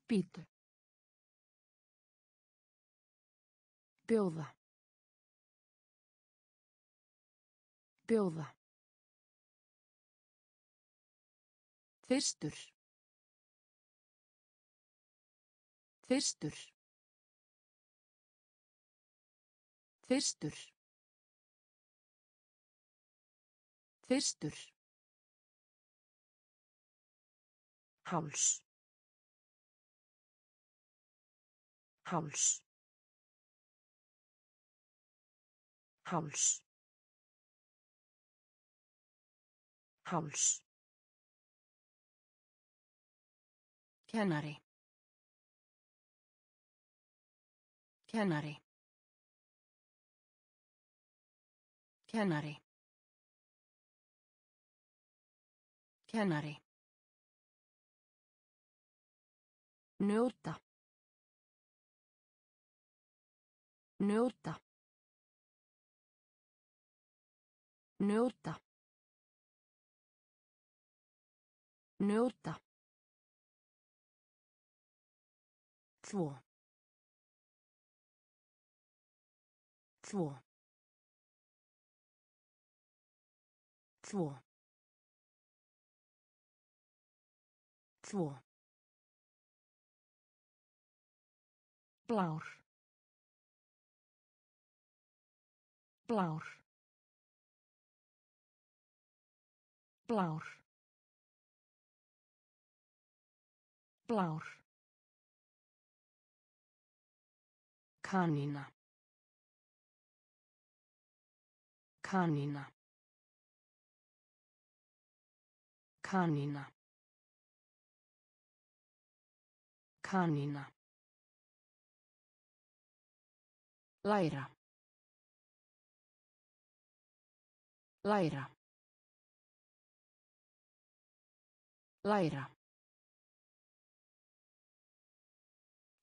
Bítu. Bjóða. Bjóða. Þyrstur. Þyrstur. Þyrstur. Þyrstur. Háls. Háls. Háls. Háls. Kennari. Kennari. Kennari. Kennari. Njóta. Njóta. Njóta. Njóta. Þvo. Þvo. Þvo. Þvo. blár blár blár blár kanína kanína kanína kanína Læra. Læra. Læra.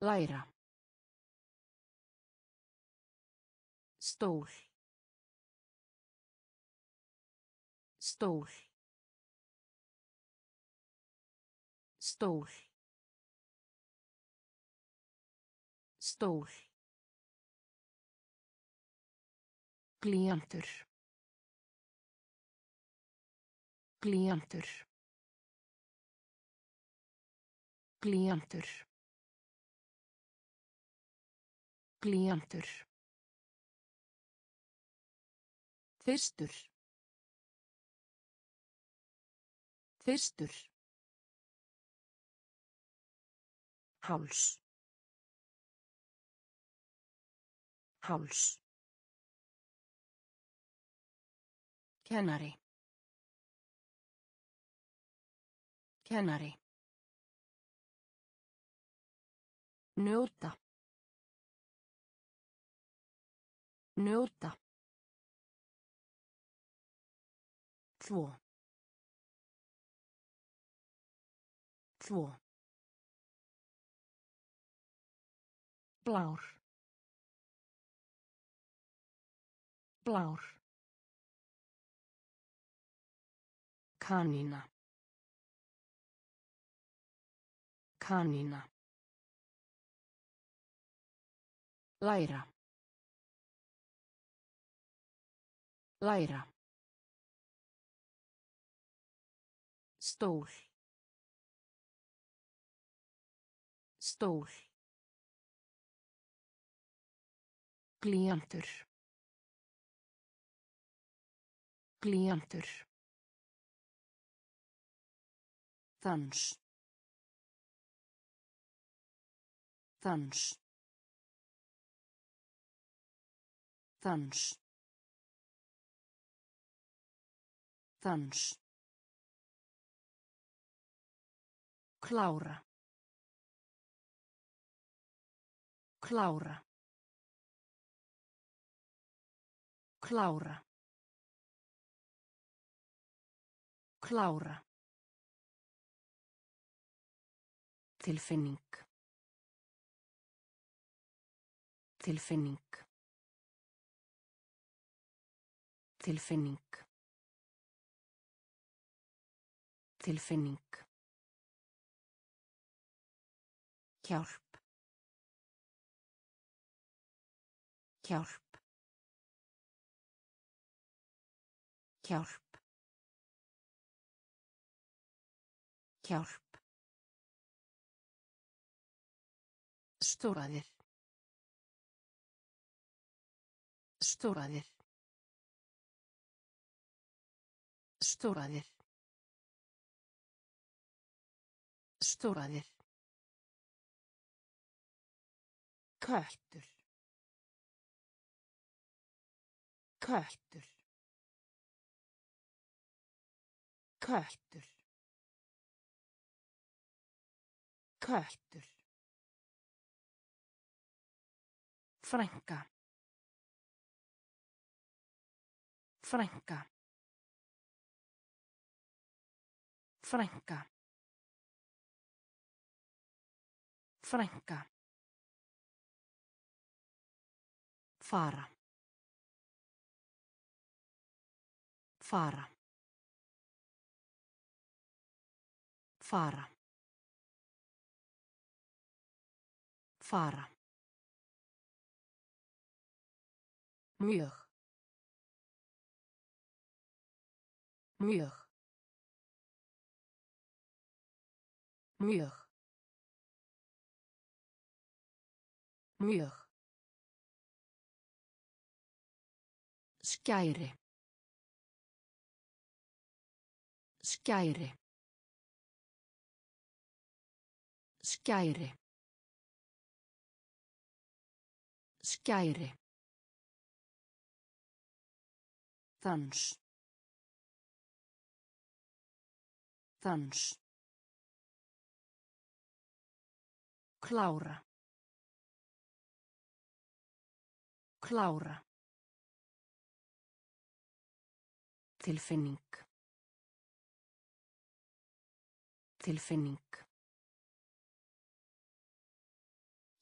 Læra. Stól. Stól. Stól. Stól. Glíjantur. Glíjantur. Glíjantur. Glíjantur. Þyrstur. Þyrstur. Háls. Háls. Kennari. Kennari. Njóta. Njóta. Þvó. Þvó. Blár. Blár. Kanína. Kanína. Læra. Læra. Stól. Stól. Glíjantur. Glíjantur. Dans. Dans. Dans. Dans. Klára. Klára. Klára. Klára. Tilfinning. Tilfinning. Tilfinning. Tilfinning. Hjálp. Hjálp. Hjálp. Hjálp. Stóraðir. Stóraðir. Stóraðir. Stóraðir. Köttur. Köttur. Köttur. Köttur. Frænka. Frænka. Frænka. Frænka. Fara. Fara. Fara. Fara. Mjög. Mjög. Mjög. Mjög. Skæri. Skæri. Skæri. Skæri. Dans. Dans. Klára. Klára. Tilfinning. Tilfinning.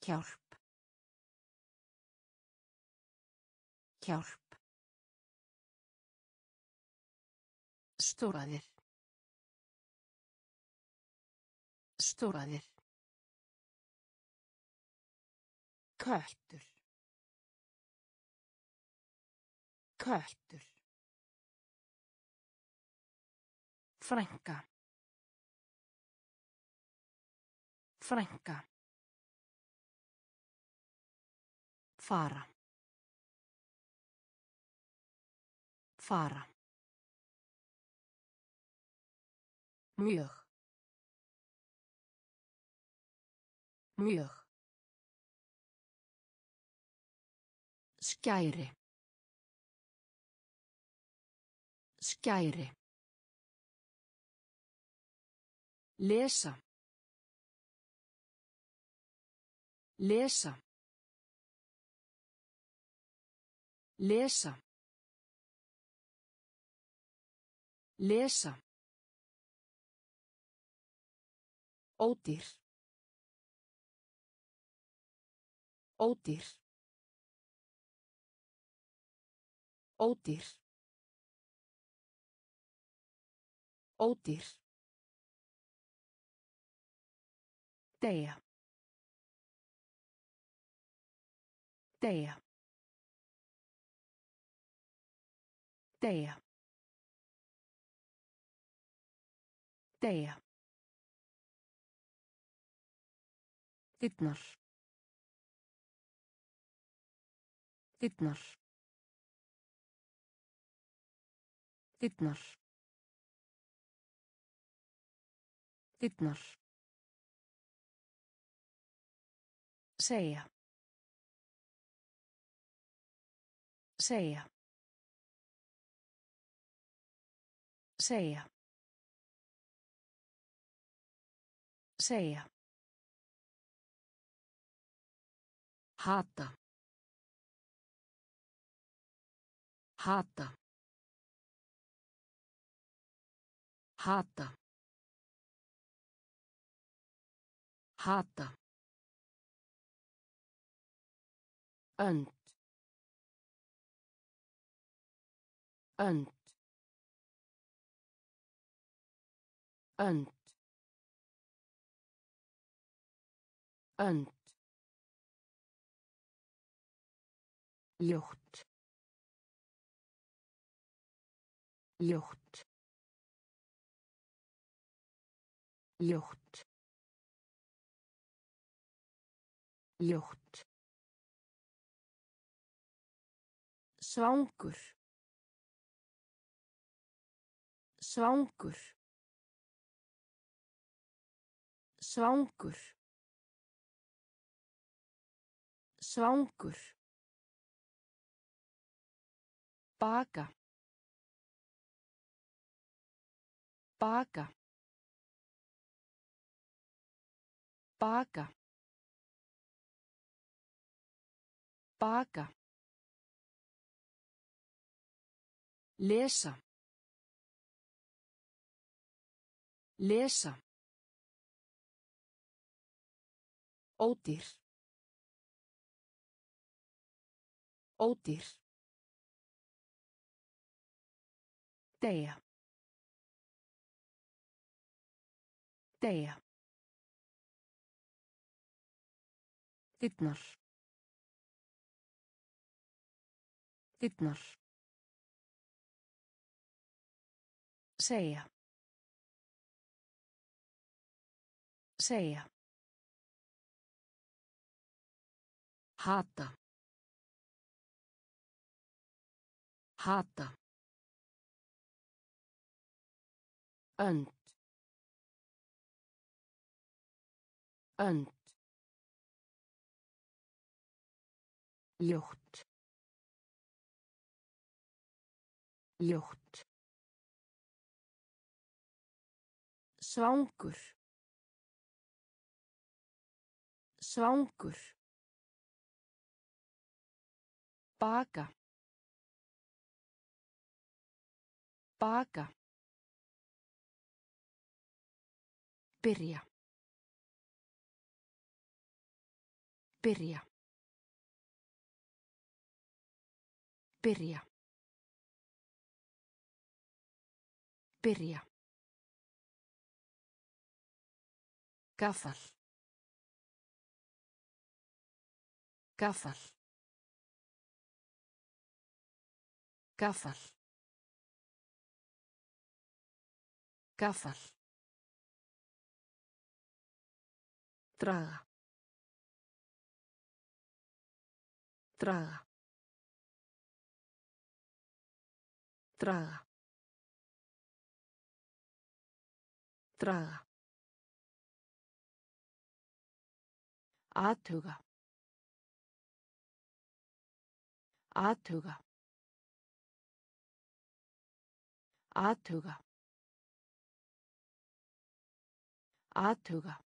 Hjálp. Hjálp. Stóraðir. Stóraðir. Köttur. Köttur. Frænka. Frænka. Fara. Fara. Mjög. Mjög. Skæri. Skæri. Lesa. Lesa. Lesa. Lesa. Ódýr. Ódýr. Ódýr. Ódýr. Deyja. Deyja. Deyja. Deyja. Dyrnar. Dyrnar. Dyrnar. Dyrnar. Segja. Segja. Segja. Segja. Hata. Hata. Hata. Hata. Önd. Önd. Önd. Önd. Ljótt. Ljótt. Ljótt. Ljótt. Svangur. Svangur. Svangur. Svangur. Baka. Baka. Baka. Baka. Lesa. Lesa. Ódýr. Ódýr. Deyja. Deyja. Dyrnar. Dyrnar. Segja. Segja. Hata. Hata. Önd. Önd. Ljótt. Ljótt. Svangur. Svangur. Baka. Baka. Byrja. Byrja. Byrja. Byrja. Gaffal. Gaffal. Gaffal. Gaffal. Draga. Draga. Draga. Draga. Athuga. Athuga. Athuga. Athuga.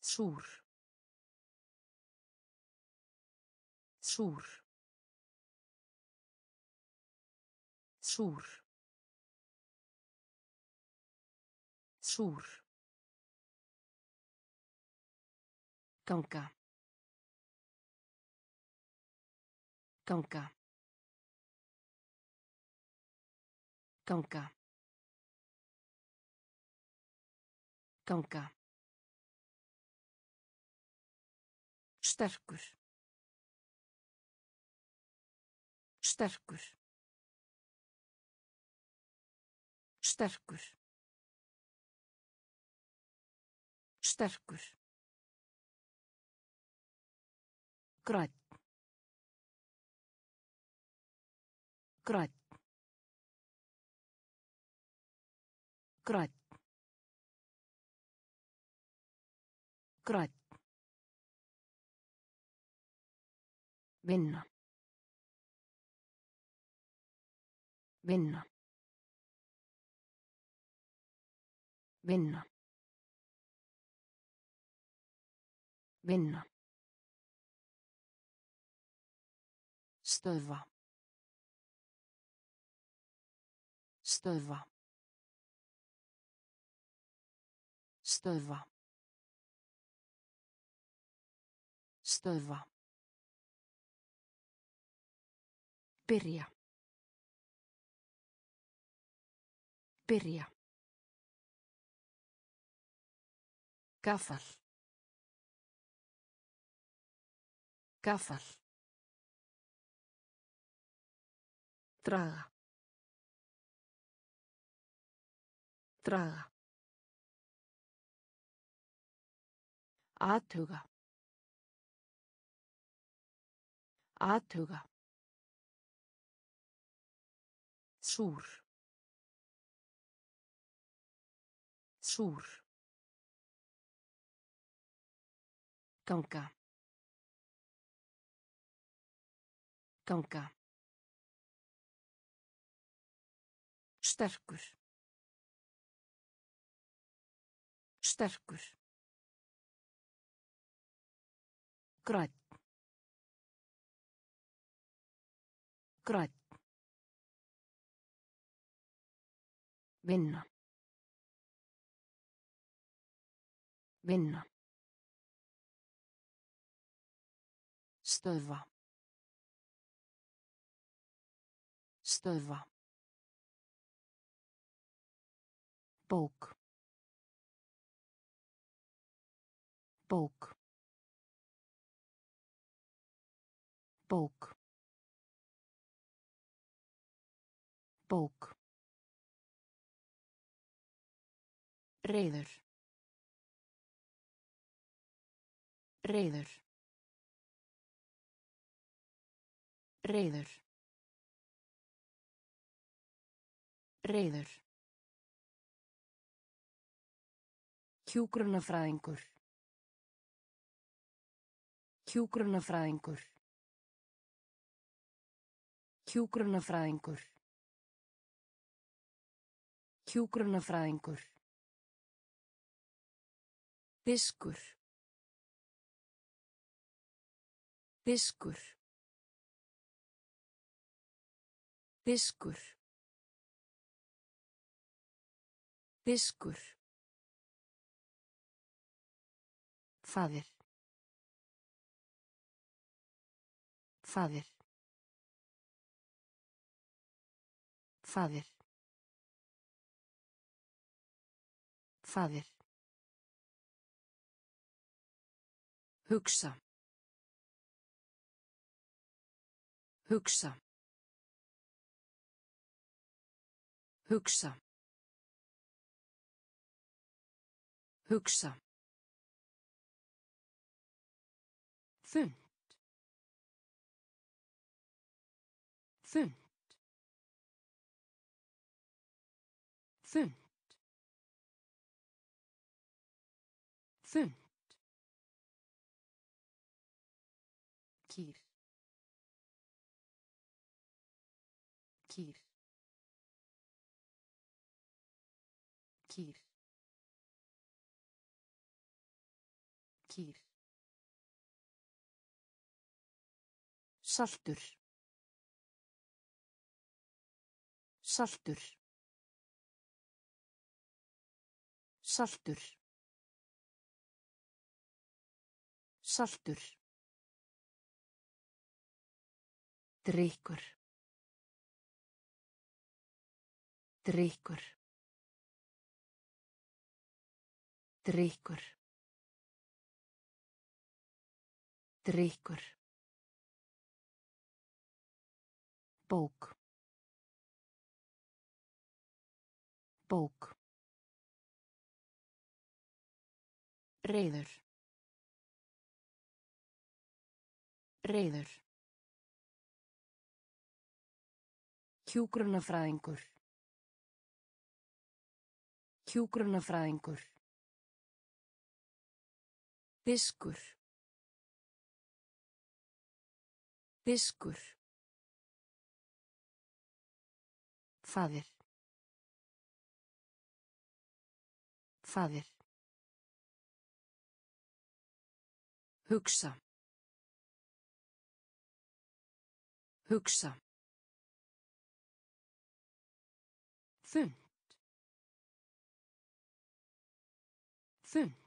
Súr. Súr. Súr. Súr. Ganga. Ganga. Ganga. Ganga. Sterkur. Sterkur. Sterkur. Sterkur. Grænn. Grænn. Grænn. Grænn. Vinna. Vinna. Vinna. Vinna. Stöðva. Stöðva. Stöðva. Stöðva. Byrja. Byrja. Gafal. Gafal. Draga. Draga. Athuga. Athuga. Súr. Súr. Ganga. Ganga. Sterkur. Sterkur. Grænn. Grænn. Vinna. Vinna. Stöðva. Stöðva. Bók. Bók. Bók. Bók. Reyður. Reyður. Reyður. Reyður. Hjúgrunafræðingur. Hjúgrunafræðingur. Hjúgrunafræðingur. Hjúgrunafræðingur. Diskur. Diskur. Diskur. Diskur. Faðir. Faðir. Faðir. Faðir. Hugsa. Hugsa. Hugsa. Hugsa. Þund. Þund. Þund. Þund. Saltur. Saltur. Saltur. Saltur. Drykkur. Drykkur. Drykkur. Drykkur bók. Bók. Reyður reyður hjúgrunafræðingur hjúgrunafræðingur diskur diskur faðir. Faðir. Hugsa. Hugsa. Þund þund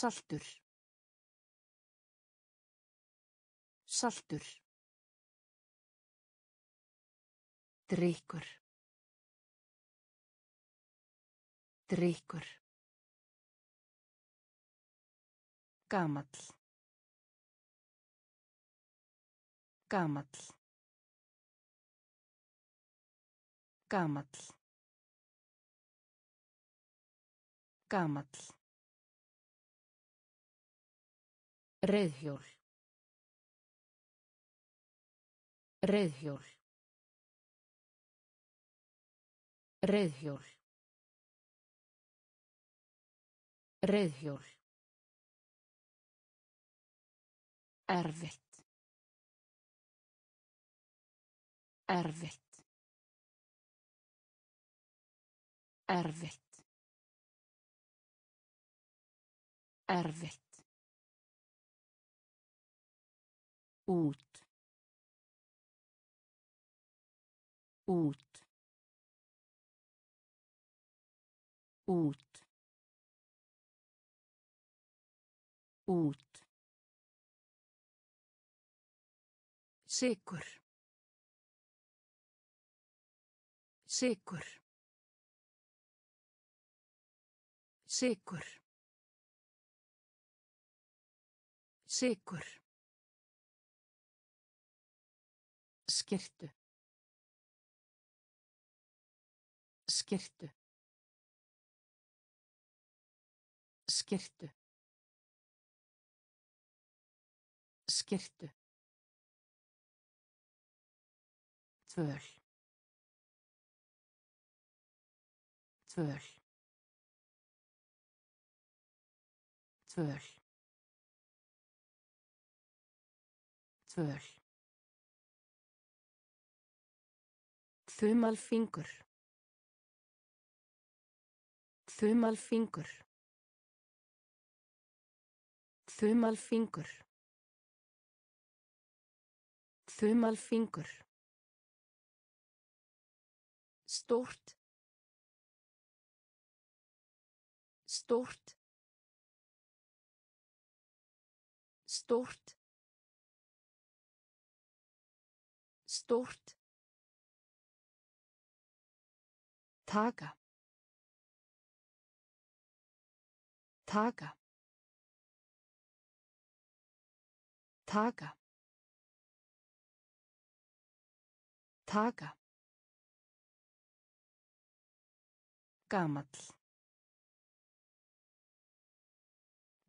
saltur. Saltur. Drykkur. Drykkur. Gamall. Gamall. Gamall. Gamall reiðhjól. Reiðhjól. Reiðhjól. Reiðhjól. Erfitt. Erfitt. Erfitt. Erfitt út út út út Sigur. Sigur. Sigur. Sigur. Skirtu. Skirtu. Skirtu. Skirtu. Tvöl. Tvöl. Tvöl. Tvöl. Þumalfingur. Þumalfingur. Þumalfingur. Þumalfingur. Stórt. Stórt. Stórt. Stórt. Taka. Taka. Taka. Taka. Gamall.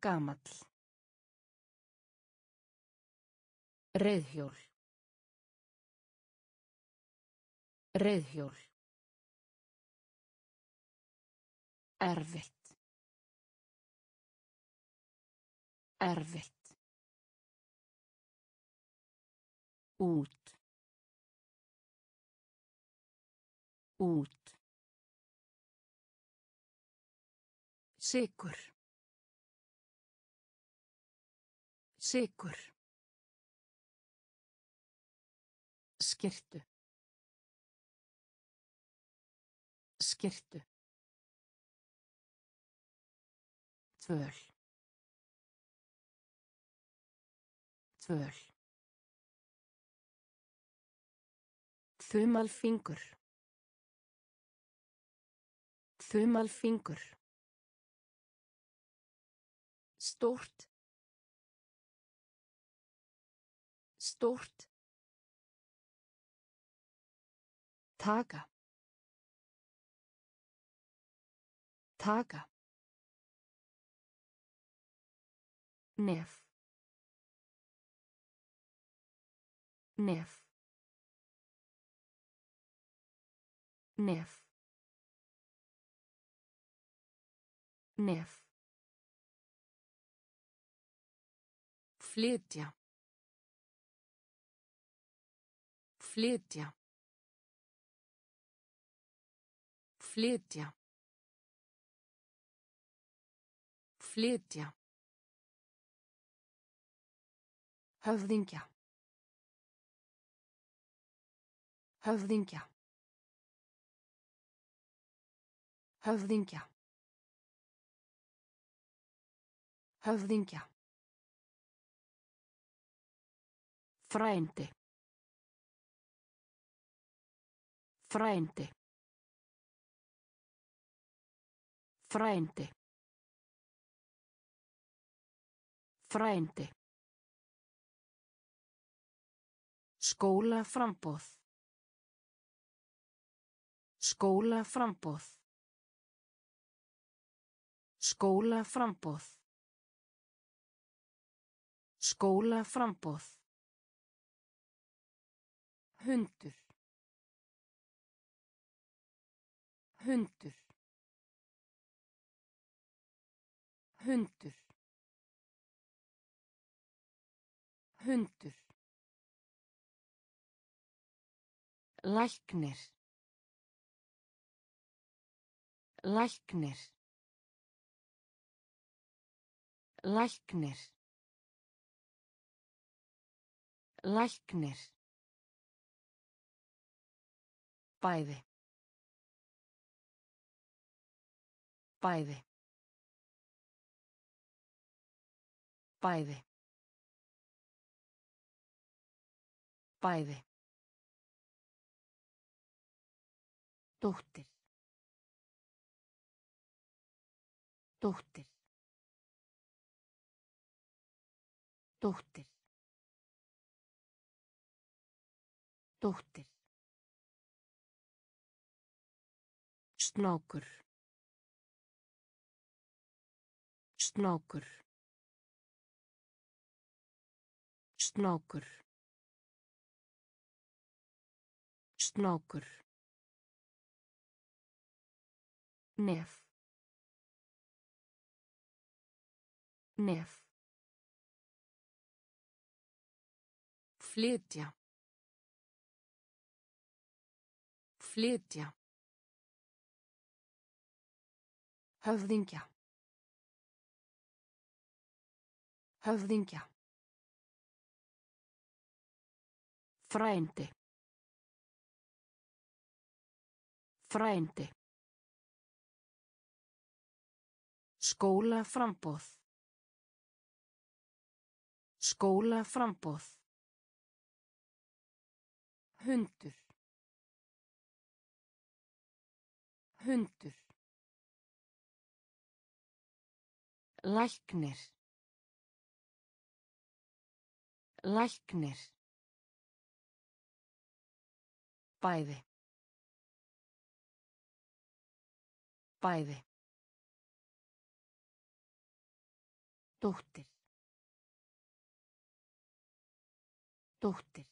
Gamall. Reiðhjól. Reiðhjól. Erfitt. Erfitt. Út. Út. Sigur. Sigur. Skirtu. Skirtu. Tvöl. Tvöl. Þumalfingur. Þumalfingur. Stórt. Stórt. Taka. Taka. Nef. Nef. Nef. Nef. Flytja. Flytja. Flytja. Flytja. Höfðingja. Höfðingja. Höfðingja. Höfðingja. Frændi. Frændi. Frændi. Frændi. Skólaframboð. Skólaframboð. Skólaframboð. Skólaframboð. Hundur. Hundur. Hundur. Hundur. Læknir. Læknir. Læknir. Læknir. Bæði. Bæði. Bæði. Bæði. Dóttir. Dóttir. Dóttir. Dóttir. Snákur. Snákur. Snákur. Snákur. Nef. Nef. Flytja. Flytja. Höfðingja. Höfðingja. Frændi. Frændi. Skólaframboð. Skólaframboð. Hundur. Hundur. Læknir. Læknir. Bæði. Bæði. Dóttir. Dóttir.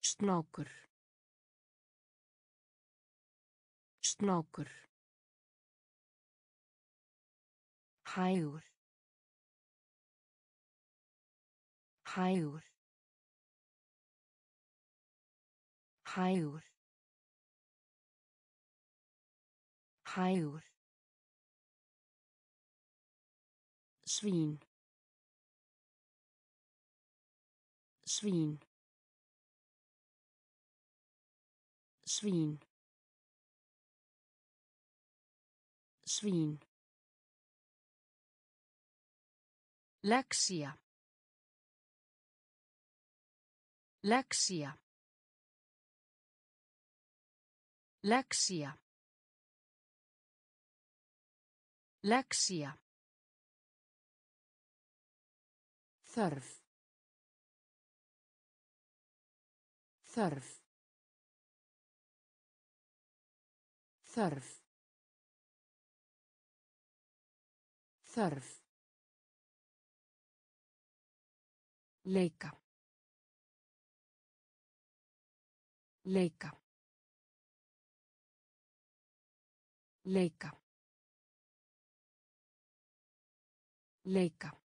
Snákur. Snákur. Hægur. Hægur. Hægur. Hægur. Svín. Svín. Svín. Svín. Lexía. Lexía. Lexía. Lexía. Þörf. Þörf. Þörf. Þörf. Leika. Leika. Leika. Leika.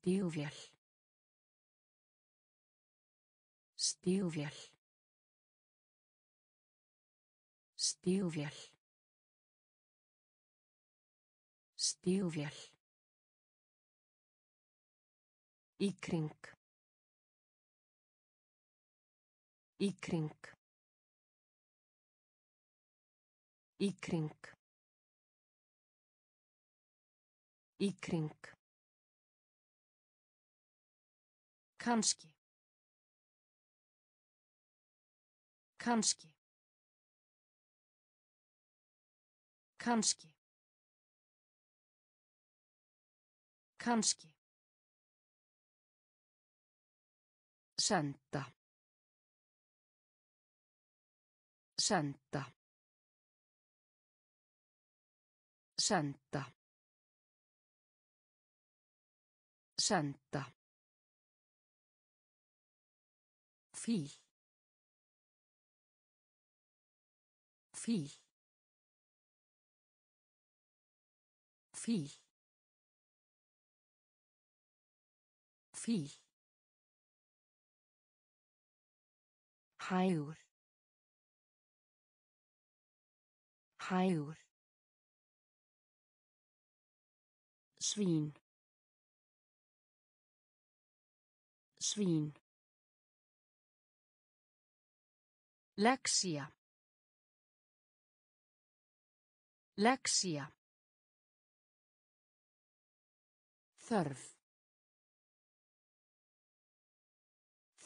Stígvél. Stígvél. Stígvél. Stígvél. Í kring. Í kring. Kanski. Kanski. Kanski. Kanski. Senda. Senda. Senda. Senda. Fíl. Fíl. Fíl. Fíl. Hægur. Hægur. Svín. Svín. Lexía. Lexía. Þörf.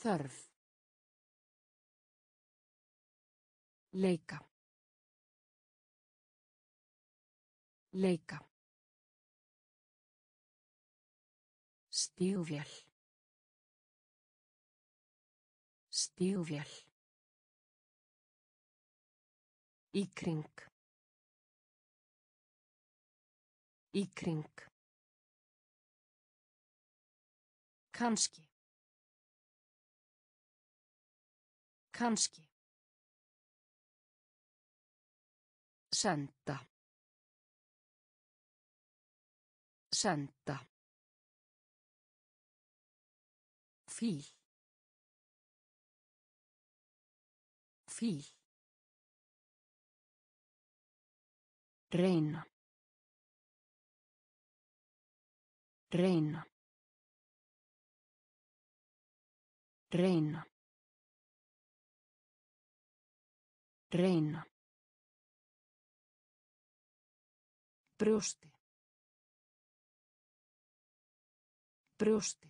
Þörf. Leika. Leika. Stígvél. Stígvél. Í kring. Í kring. Kanski. Kanski. Senda. Senda. Fíl. Fíl. Reyna. Reyna. Reyna. Reyna. Brjósti. Brjósti.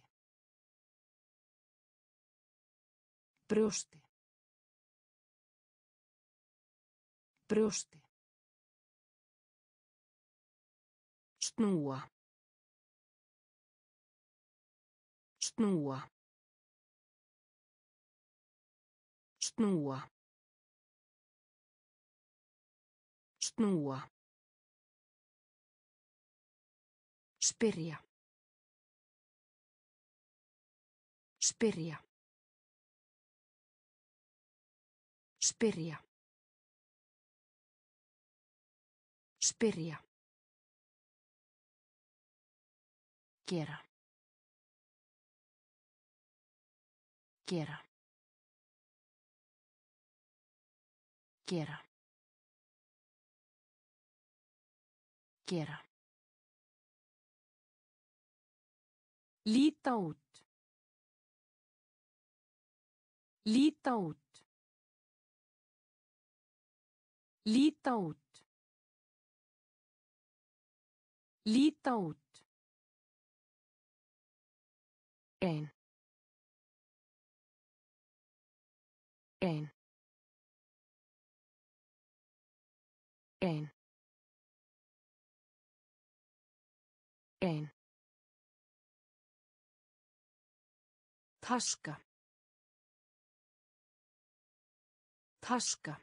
Brjósti. Brjósti. Snúa. Snúa. Snúa. Snúa. Spyrja. Spyrja. Spyrja. Spyrja. Gera. Gera. Gera. Gera. Líta út. Líta út. Líta út. Líta út. Ein. Ein. Ein. Ein. Taska. Taska.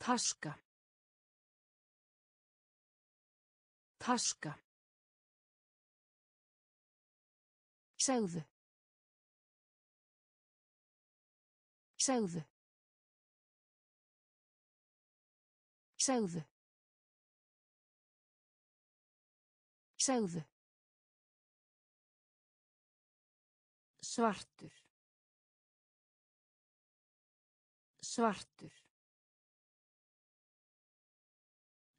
Taska. Taska. Segðu. Segðu. Segðu. Segðu. Svartur. Svartur.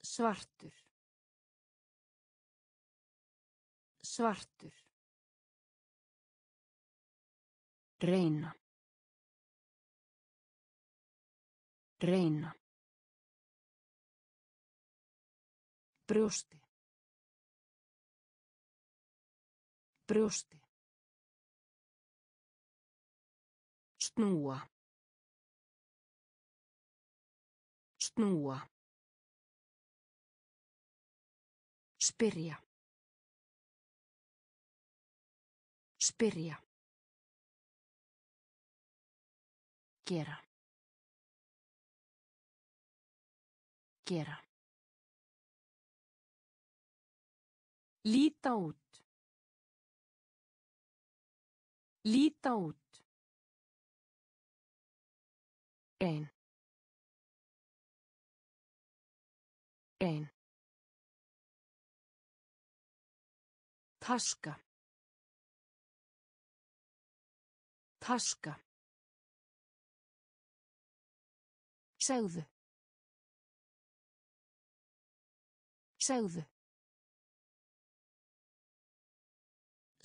Svartur. Svartur. Reyna. Reyna. Brjósti. Brjósti. Snúa. Snúa. Spyrja. Spyrja. Gera. Gera. Líta út. Líta út. Ein. Ein. Taska. Taska. Segðu. Segðu.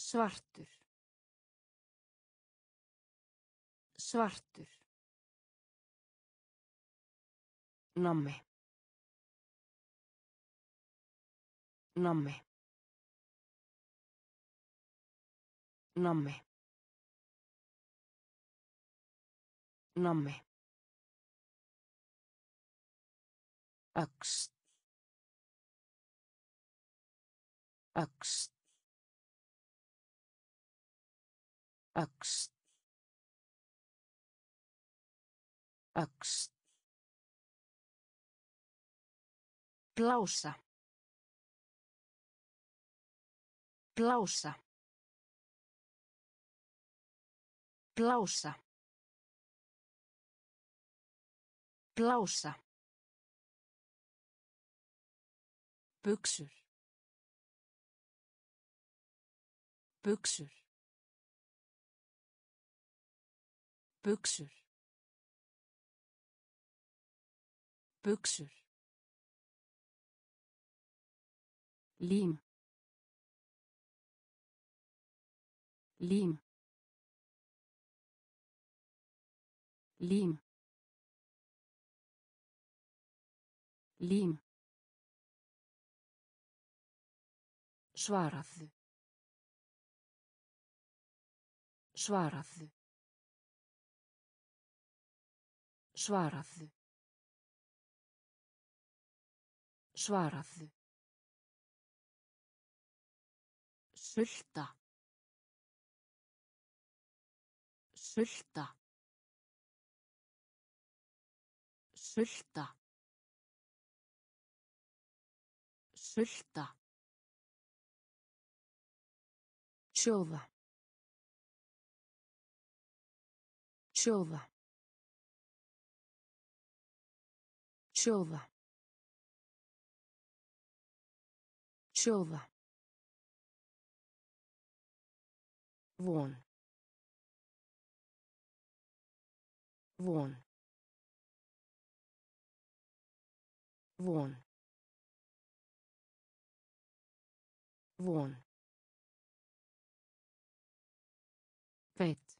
Svartur. Svartur. Nammi. Nammi. Nammi. Nammi. Öxt. Öxt. Öxt. Öxt. Blása. Blása. Blása. Blása. Buxur. Buxur. Buxur. Buxur. Lím. Lím. Lím. Lím. Svaraðu. Svaraðu. Svaraðu. Svaraðu. Sulta. Sulta. Sulta. Sulta. Sjóða. Sjóða. Sjóða. Sjóða. Von. Von. Von. Von. Veit.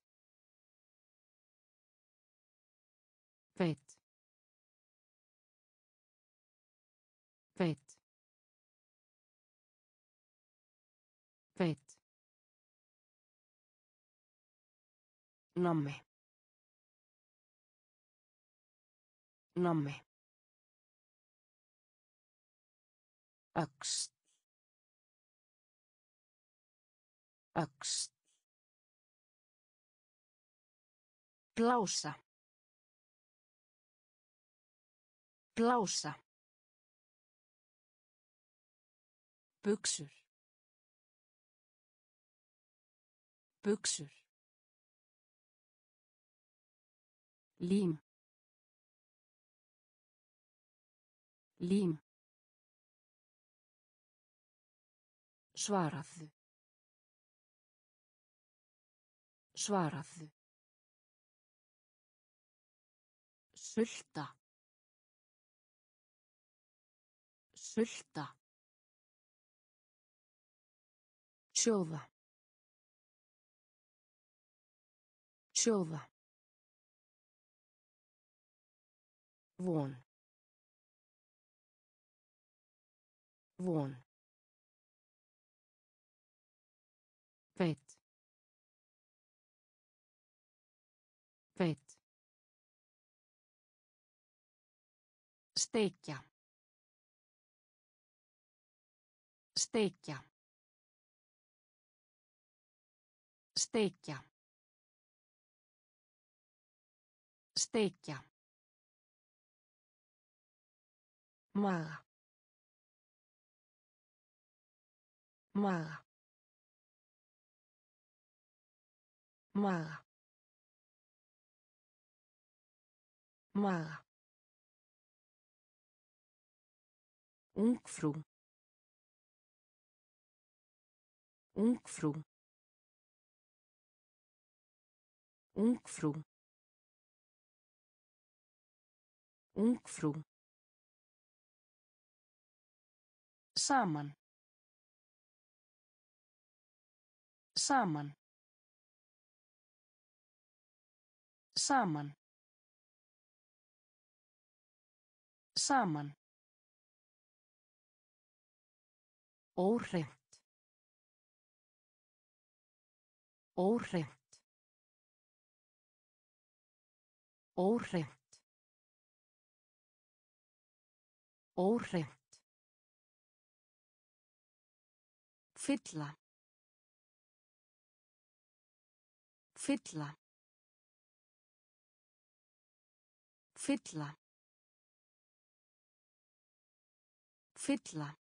Veit. Veit. Veit. Nammi. Nammi. Öxt. Öxt. Blása. Blása. Buxur. Buxur. Lím. Lím. Svaraðu. Svaraðu. Sulta. Sulta. Sjóða. Sjóða. Von. Von. Veit. Veit. Steikja. Steikja. Steikja. Steikja. Maga. Maga. Maga. Maga. Ungfrú. Ungfrú. Ungfrú. Ungfrú. Saman. Saman. Saman. Saman. Óhreint. Óhreint. Óhreint. Óhreint. Fylla. Fylla. Fylla. Fylla.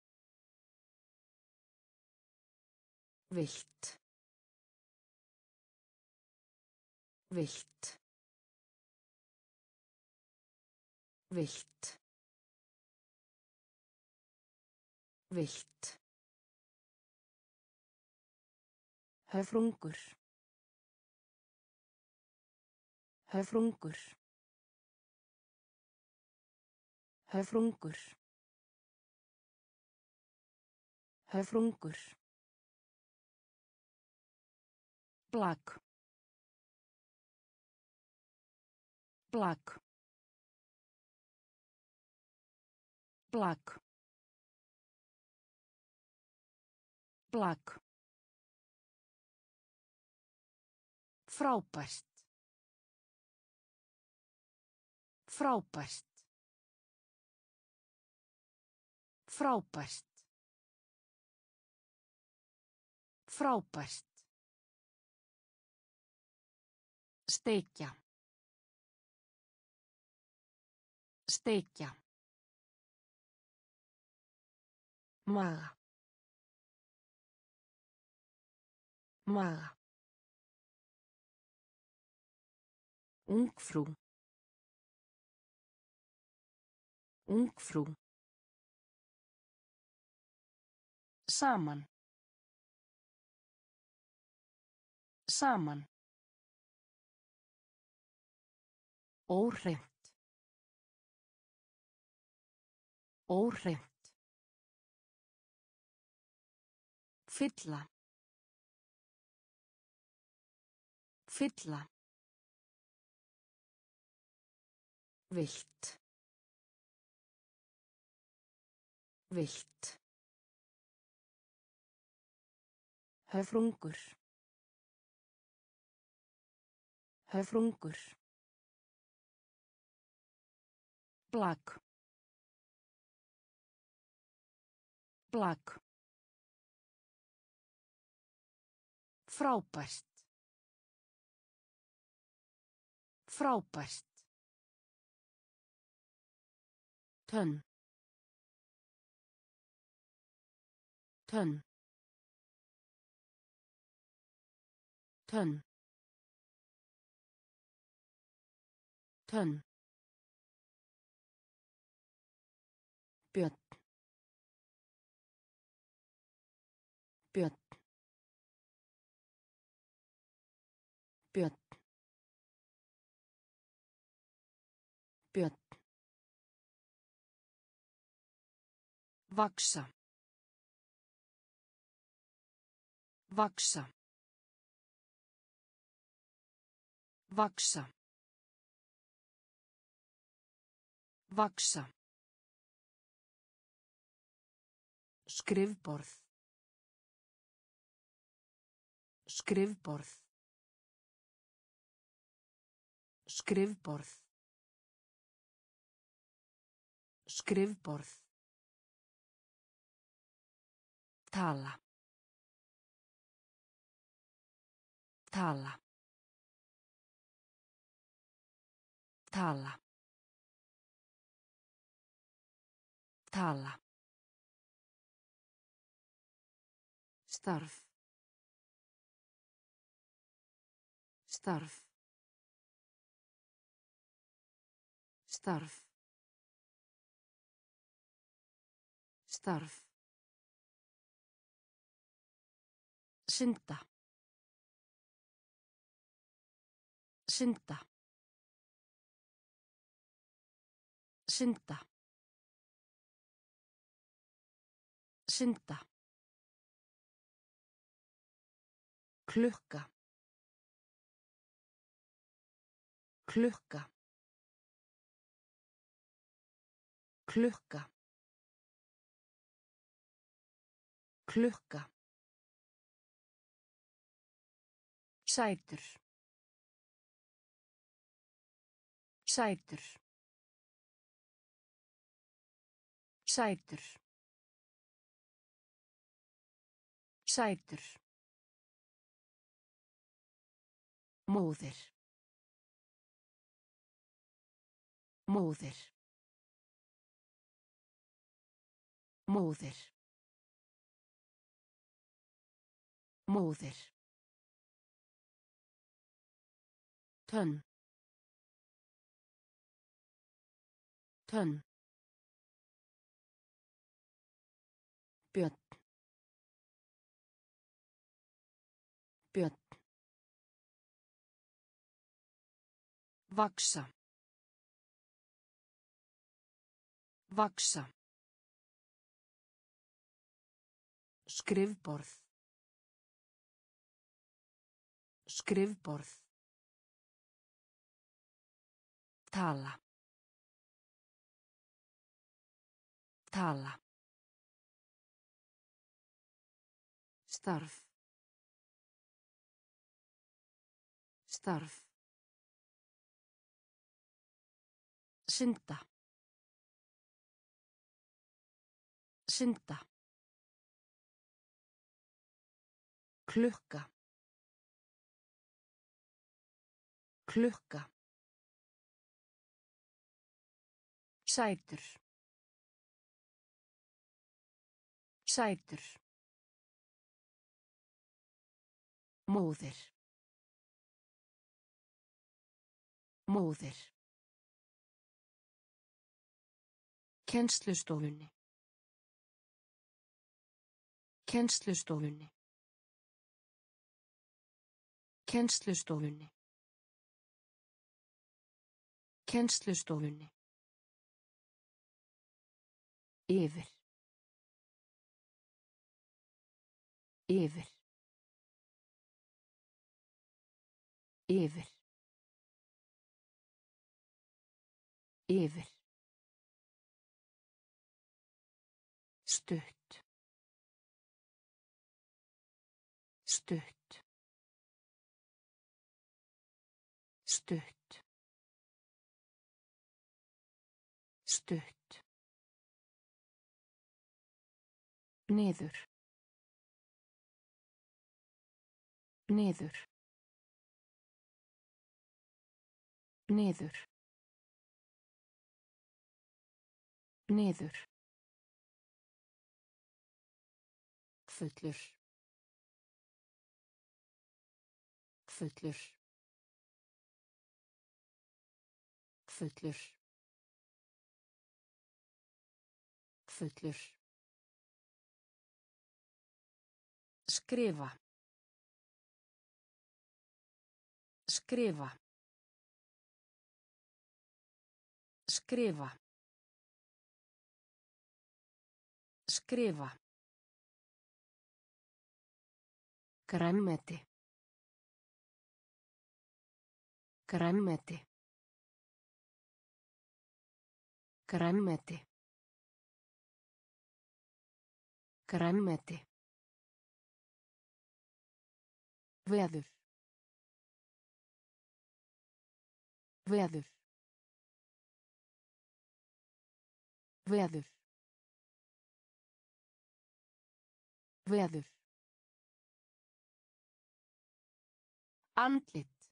Vilt. Vilt. Vilt. Vilt. Höfrungur. Höfrungur. Höfrungur. Höfrungur. Blak. Blak. Blak. Blak. Frábært. Frábært. Frábært. Frábært. Steikja. Steikja. Maga. Maga. Ungfrú. Ungfrú. Saman. Saman. Óhreint. Óhreint. Fylla. Fylla. Vilt. Vilt. Höfrungur. Höfrungur. Blak. Blak. Frábært. Frábært. Tönn. Tönn. Tönn. Tönn. Vaksa. Vaksa. Vaksa. Vaksa. Skrifborð. Skrifborð. Skrifborð. Skrifborð. Tala. Tala. Tala. Tala. Starf. Starf. Starf. Starf. Synda. Synda. Synda. Synda. Klukka. Klukka. Klukka. Klukka. Sætur. Sætur. Sætur. Sætur. Móðir. Móðir. Móðir. Móðir. Tönn. Tönn. Björn. Björn. Vaksa. Vaksa. Skrifborð. Skrifborð. Tala. Tala. Starf. Starf. Synda. Synda. Klukka. Klukka. Sætur. Sætur. Móðir. Móðir. Kennslustofunni. Kennslustofunni. Kennslustofunni. Kennslustofunni. Yfir. Yfir. Yfir. Yfir. Niður. Niður. Niður. Niður. Fullur. Fullur. Fullur. Fullur. Skrifa. Skrifa. Skrifa. Skrifa. Grænmeti. Grænmeti. Grænmeti. Grænmeti. Veður. Veður. Veður. Veður. Andlit.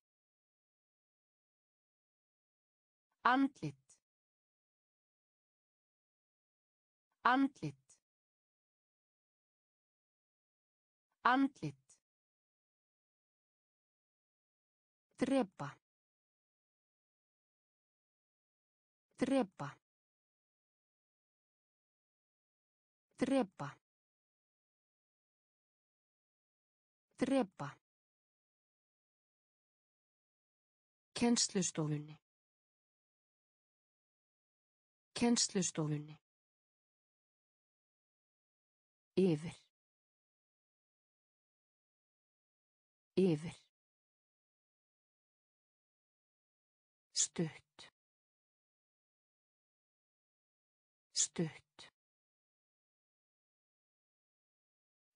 Andlit. Andlit. Andlit. Drepa. Drepa. Drepa. Drepa. Kennslustofunni. Kennslustofunni. Yfir. Yfir.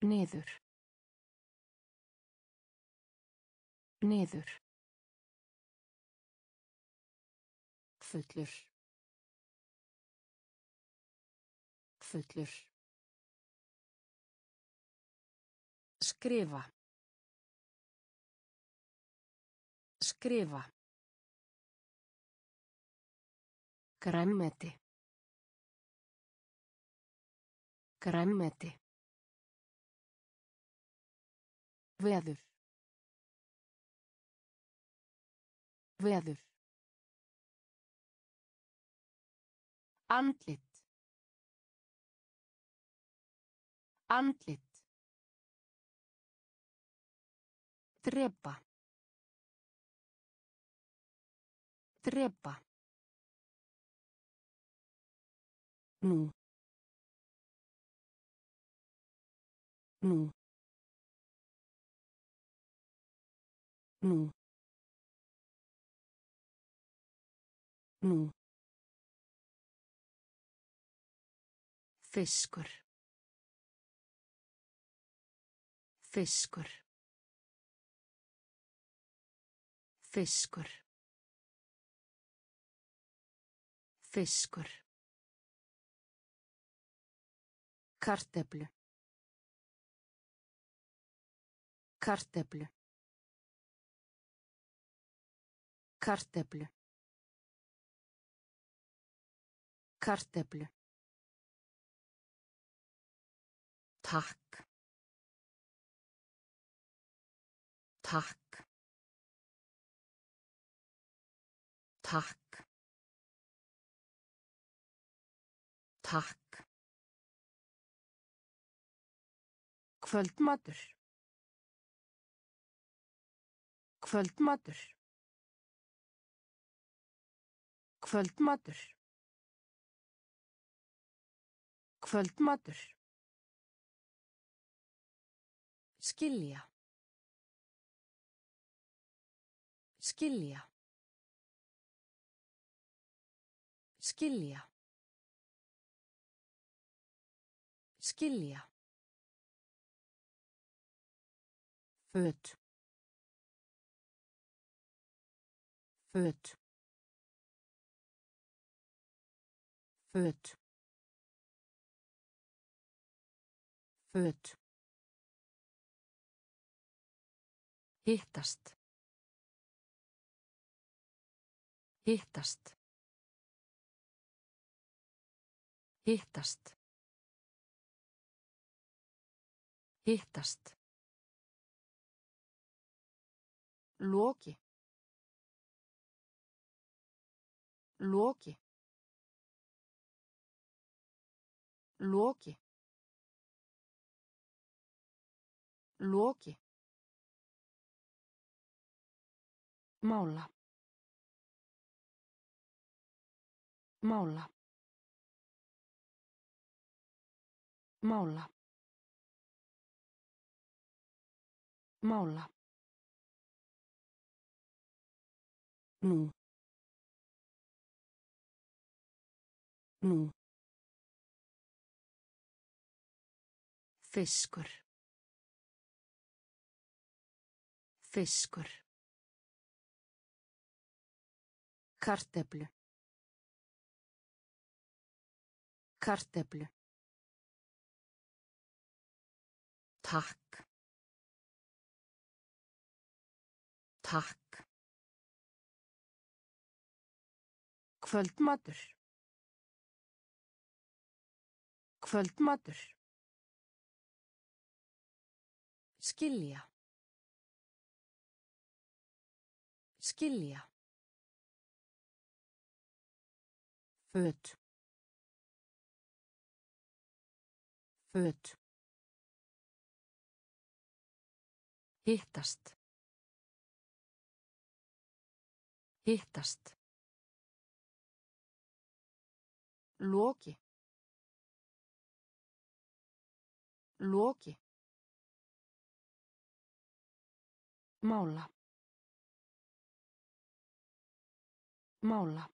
Niður. Niður. Fullur. Fullur. Skrifa. Skrifa. Grænmeti. Grænmeti. Veður. Veður. Andlit. Andlit. Drepa. Drepa. Nú. Nú. Nú. Nú. Fiskur. Fiskur. Fiskur. Fiskur. Karteflu. Karteflu. Karteflu. Karteflu. Takk. Takk. Takk. Takk. Kvöldmatur. Kvöldmatur. Kvöldmatur. Kvöldmatur. Skilja. Skilja. Skilja. Skilja. Föt. Föt. Föt. Föt. Hittast. Hittast. Hittast. Hittast. Loki. Loki. Loki. Loki. Mála. Mála. Mála. Mála. Nú. Nú. Fiskur. Fiskur. Karteflu. Karteflu. Takk. Takk. Kvöldmatur. Kvöldmatur. Skilja. Skilja. Föt. Föt. Hittast. Hittast. Loki. Loki. Mála. Mála.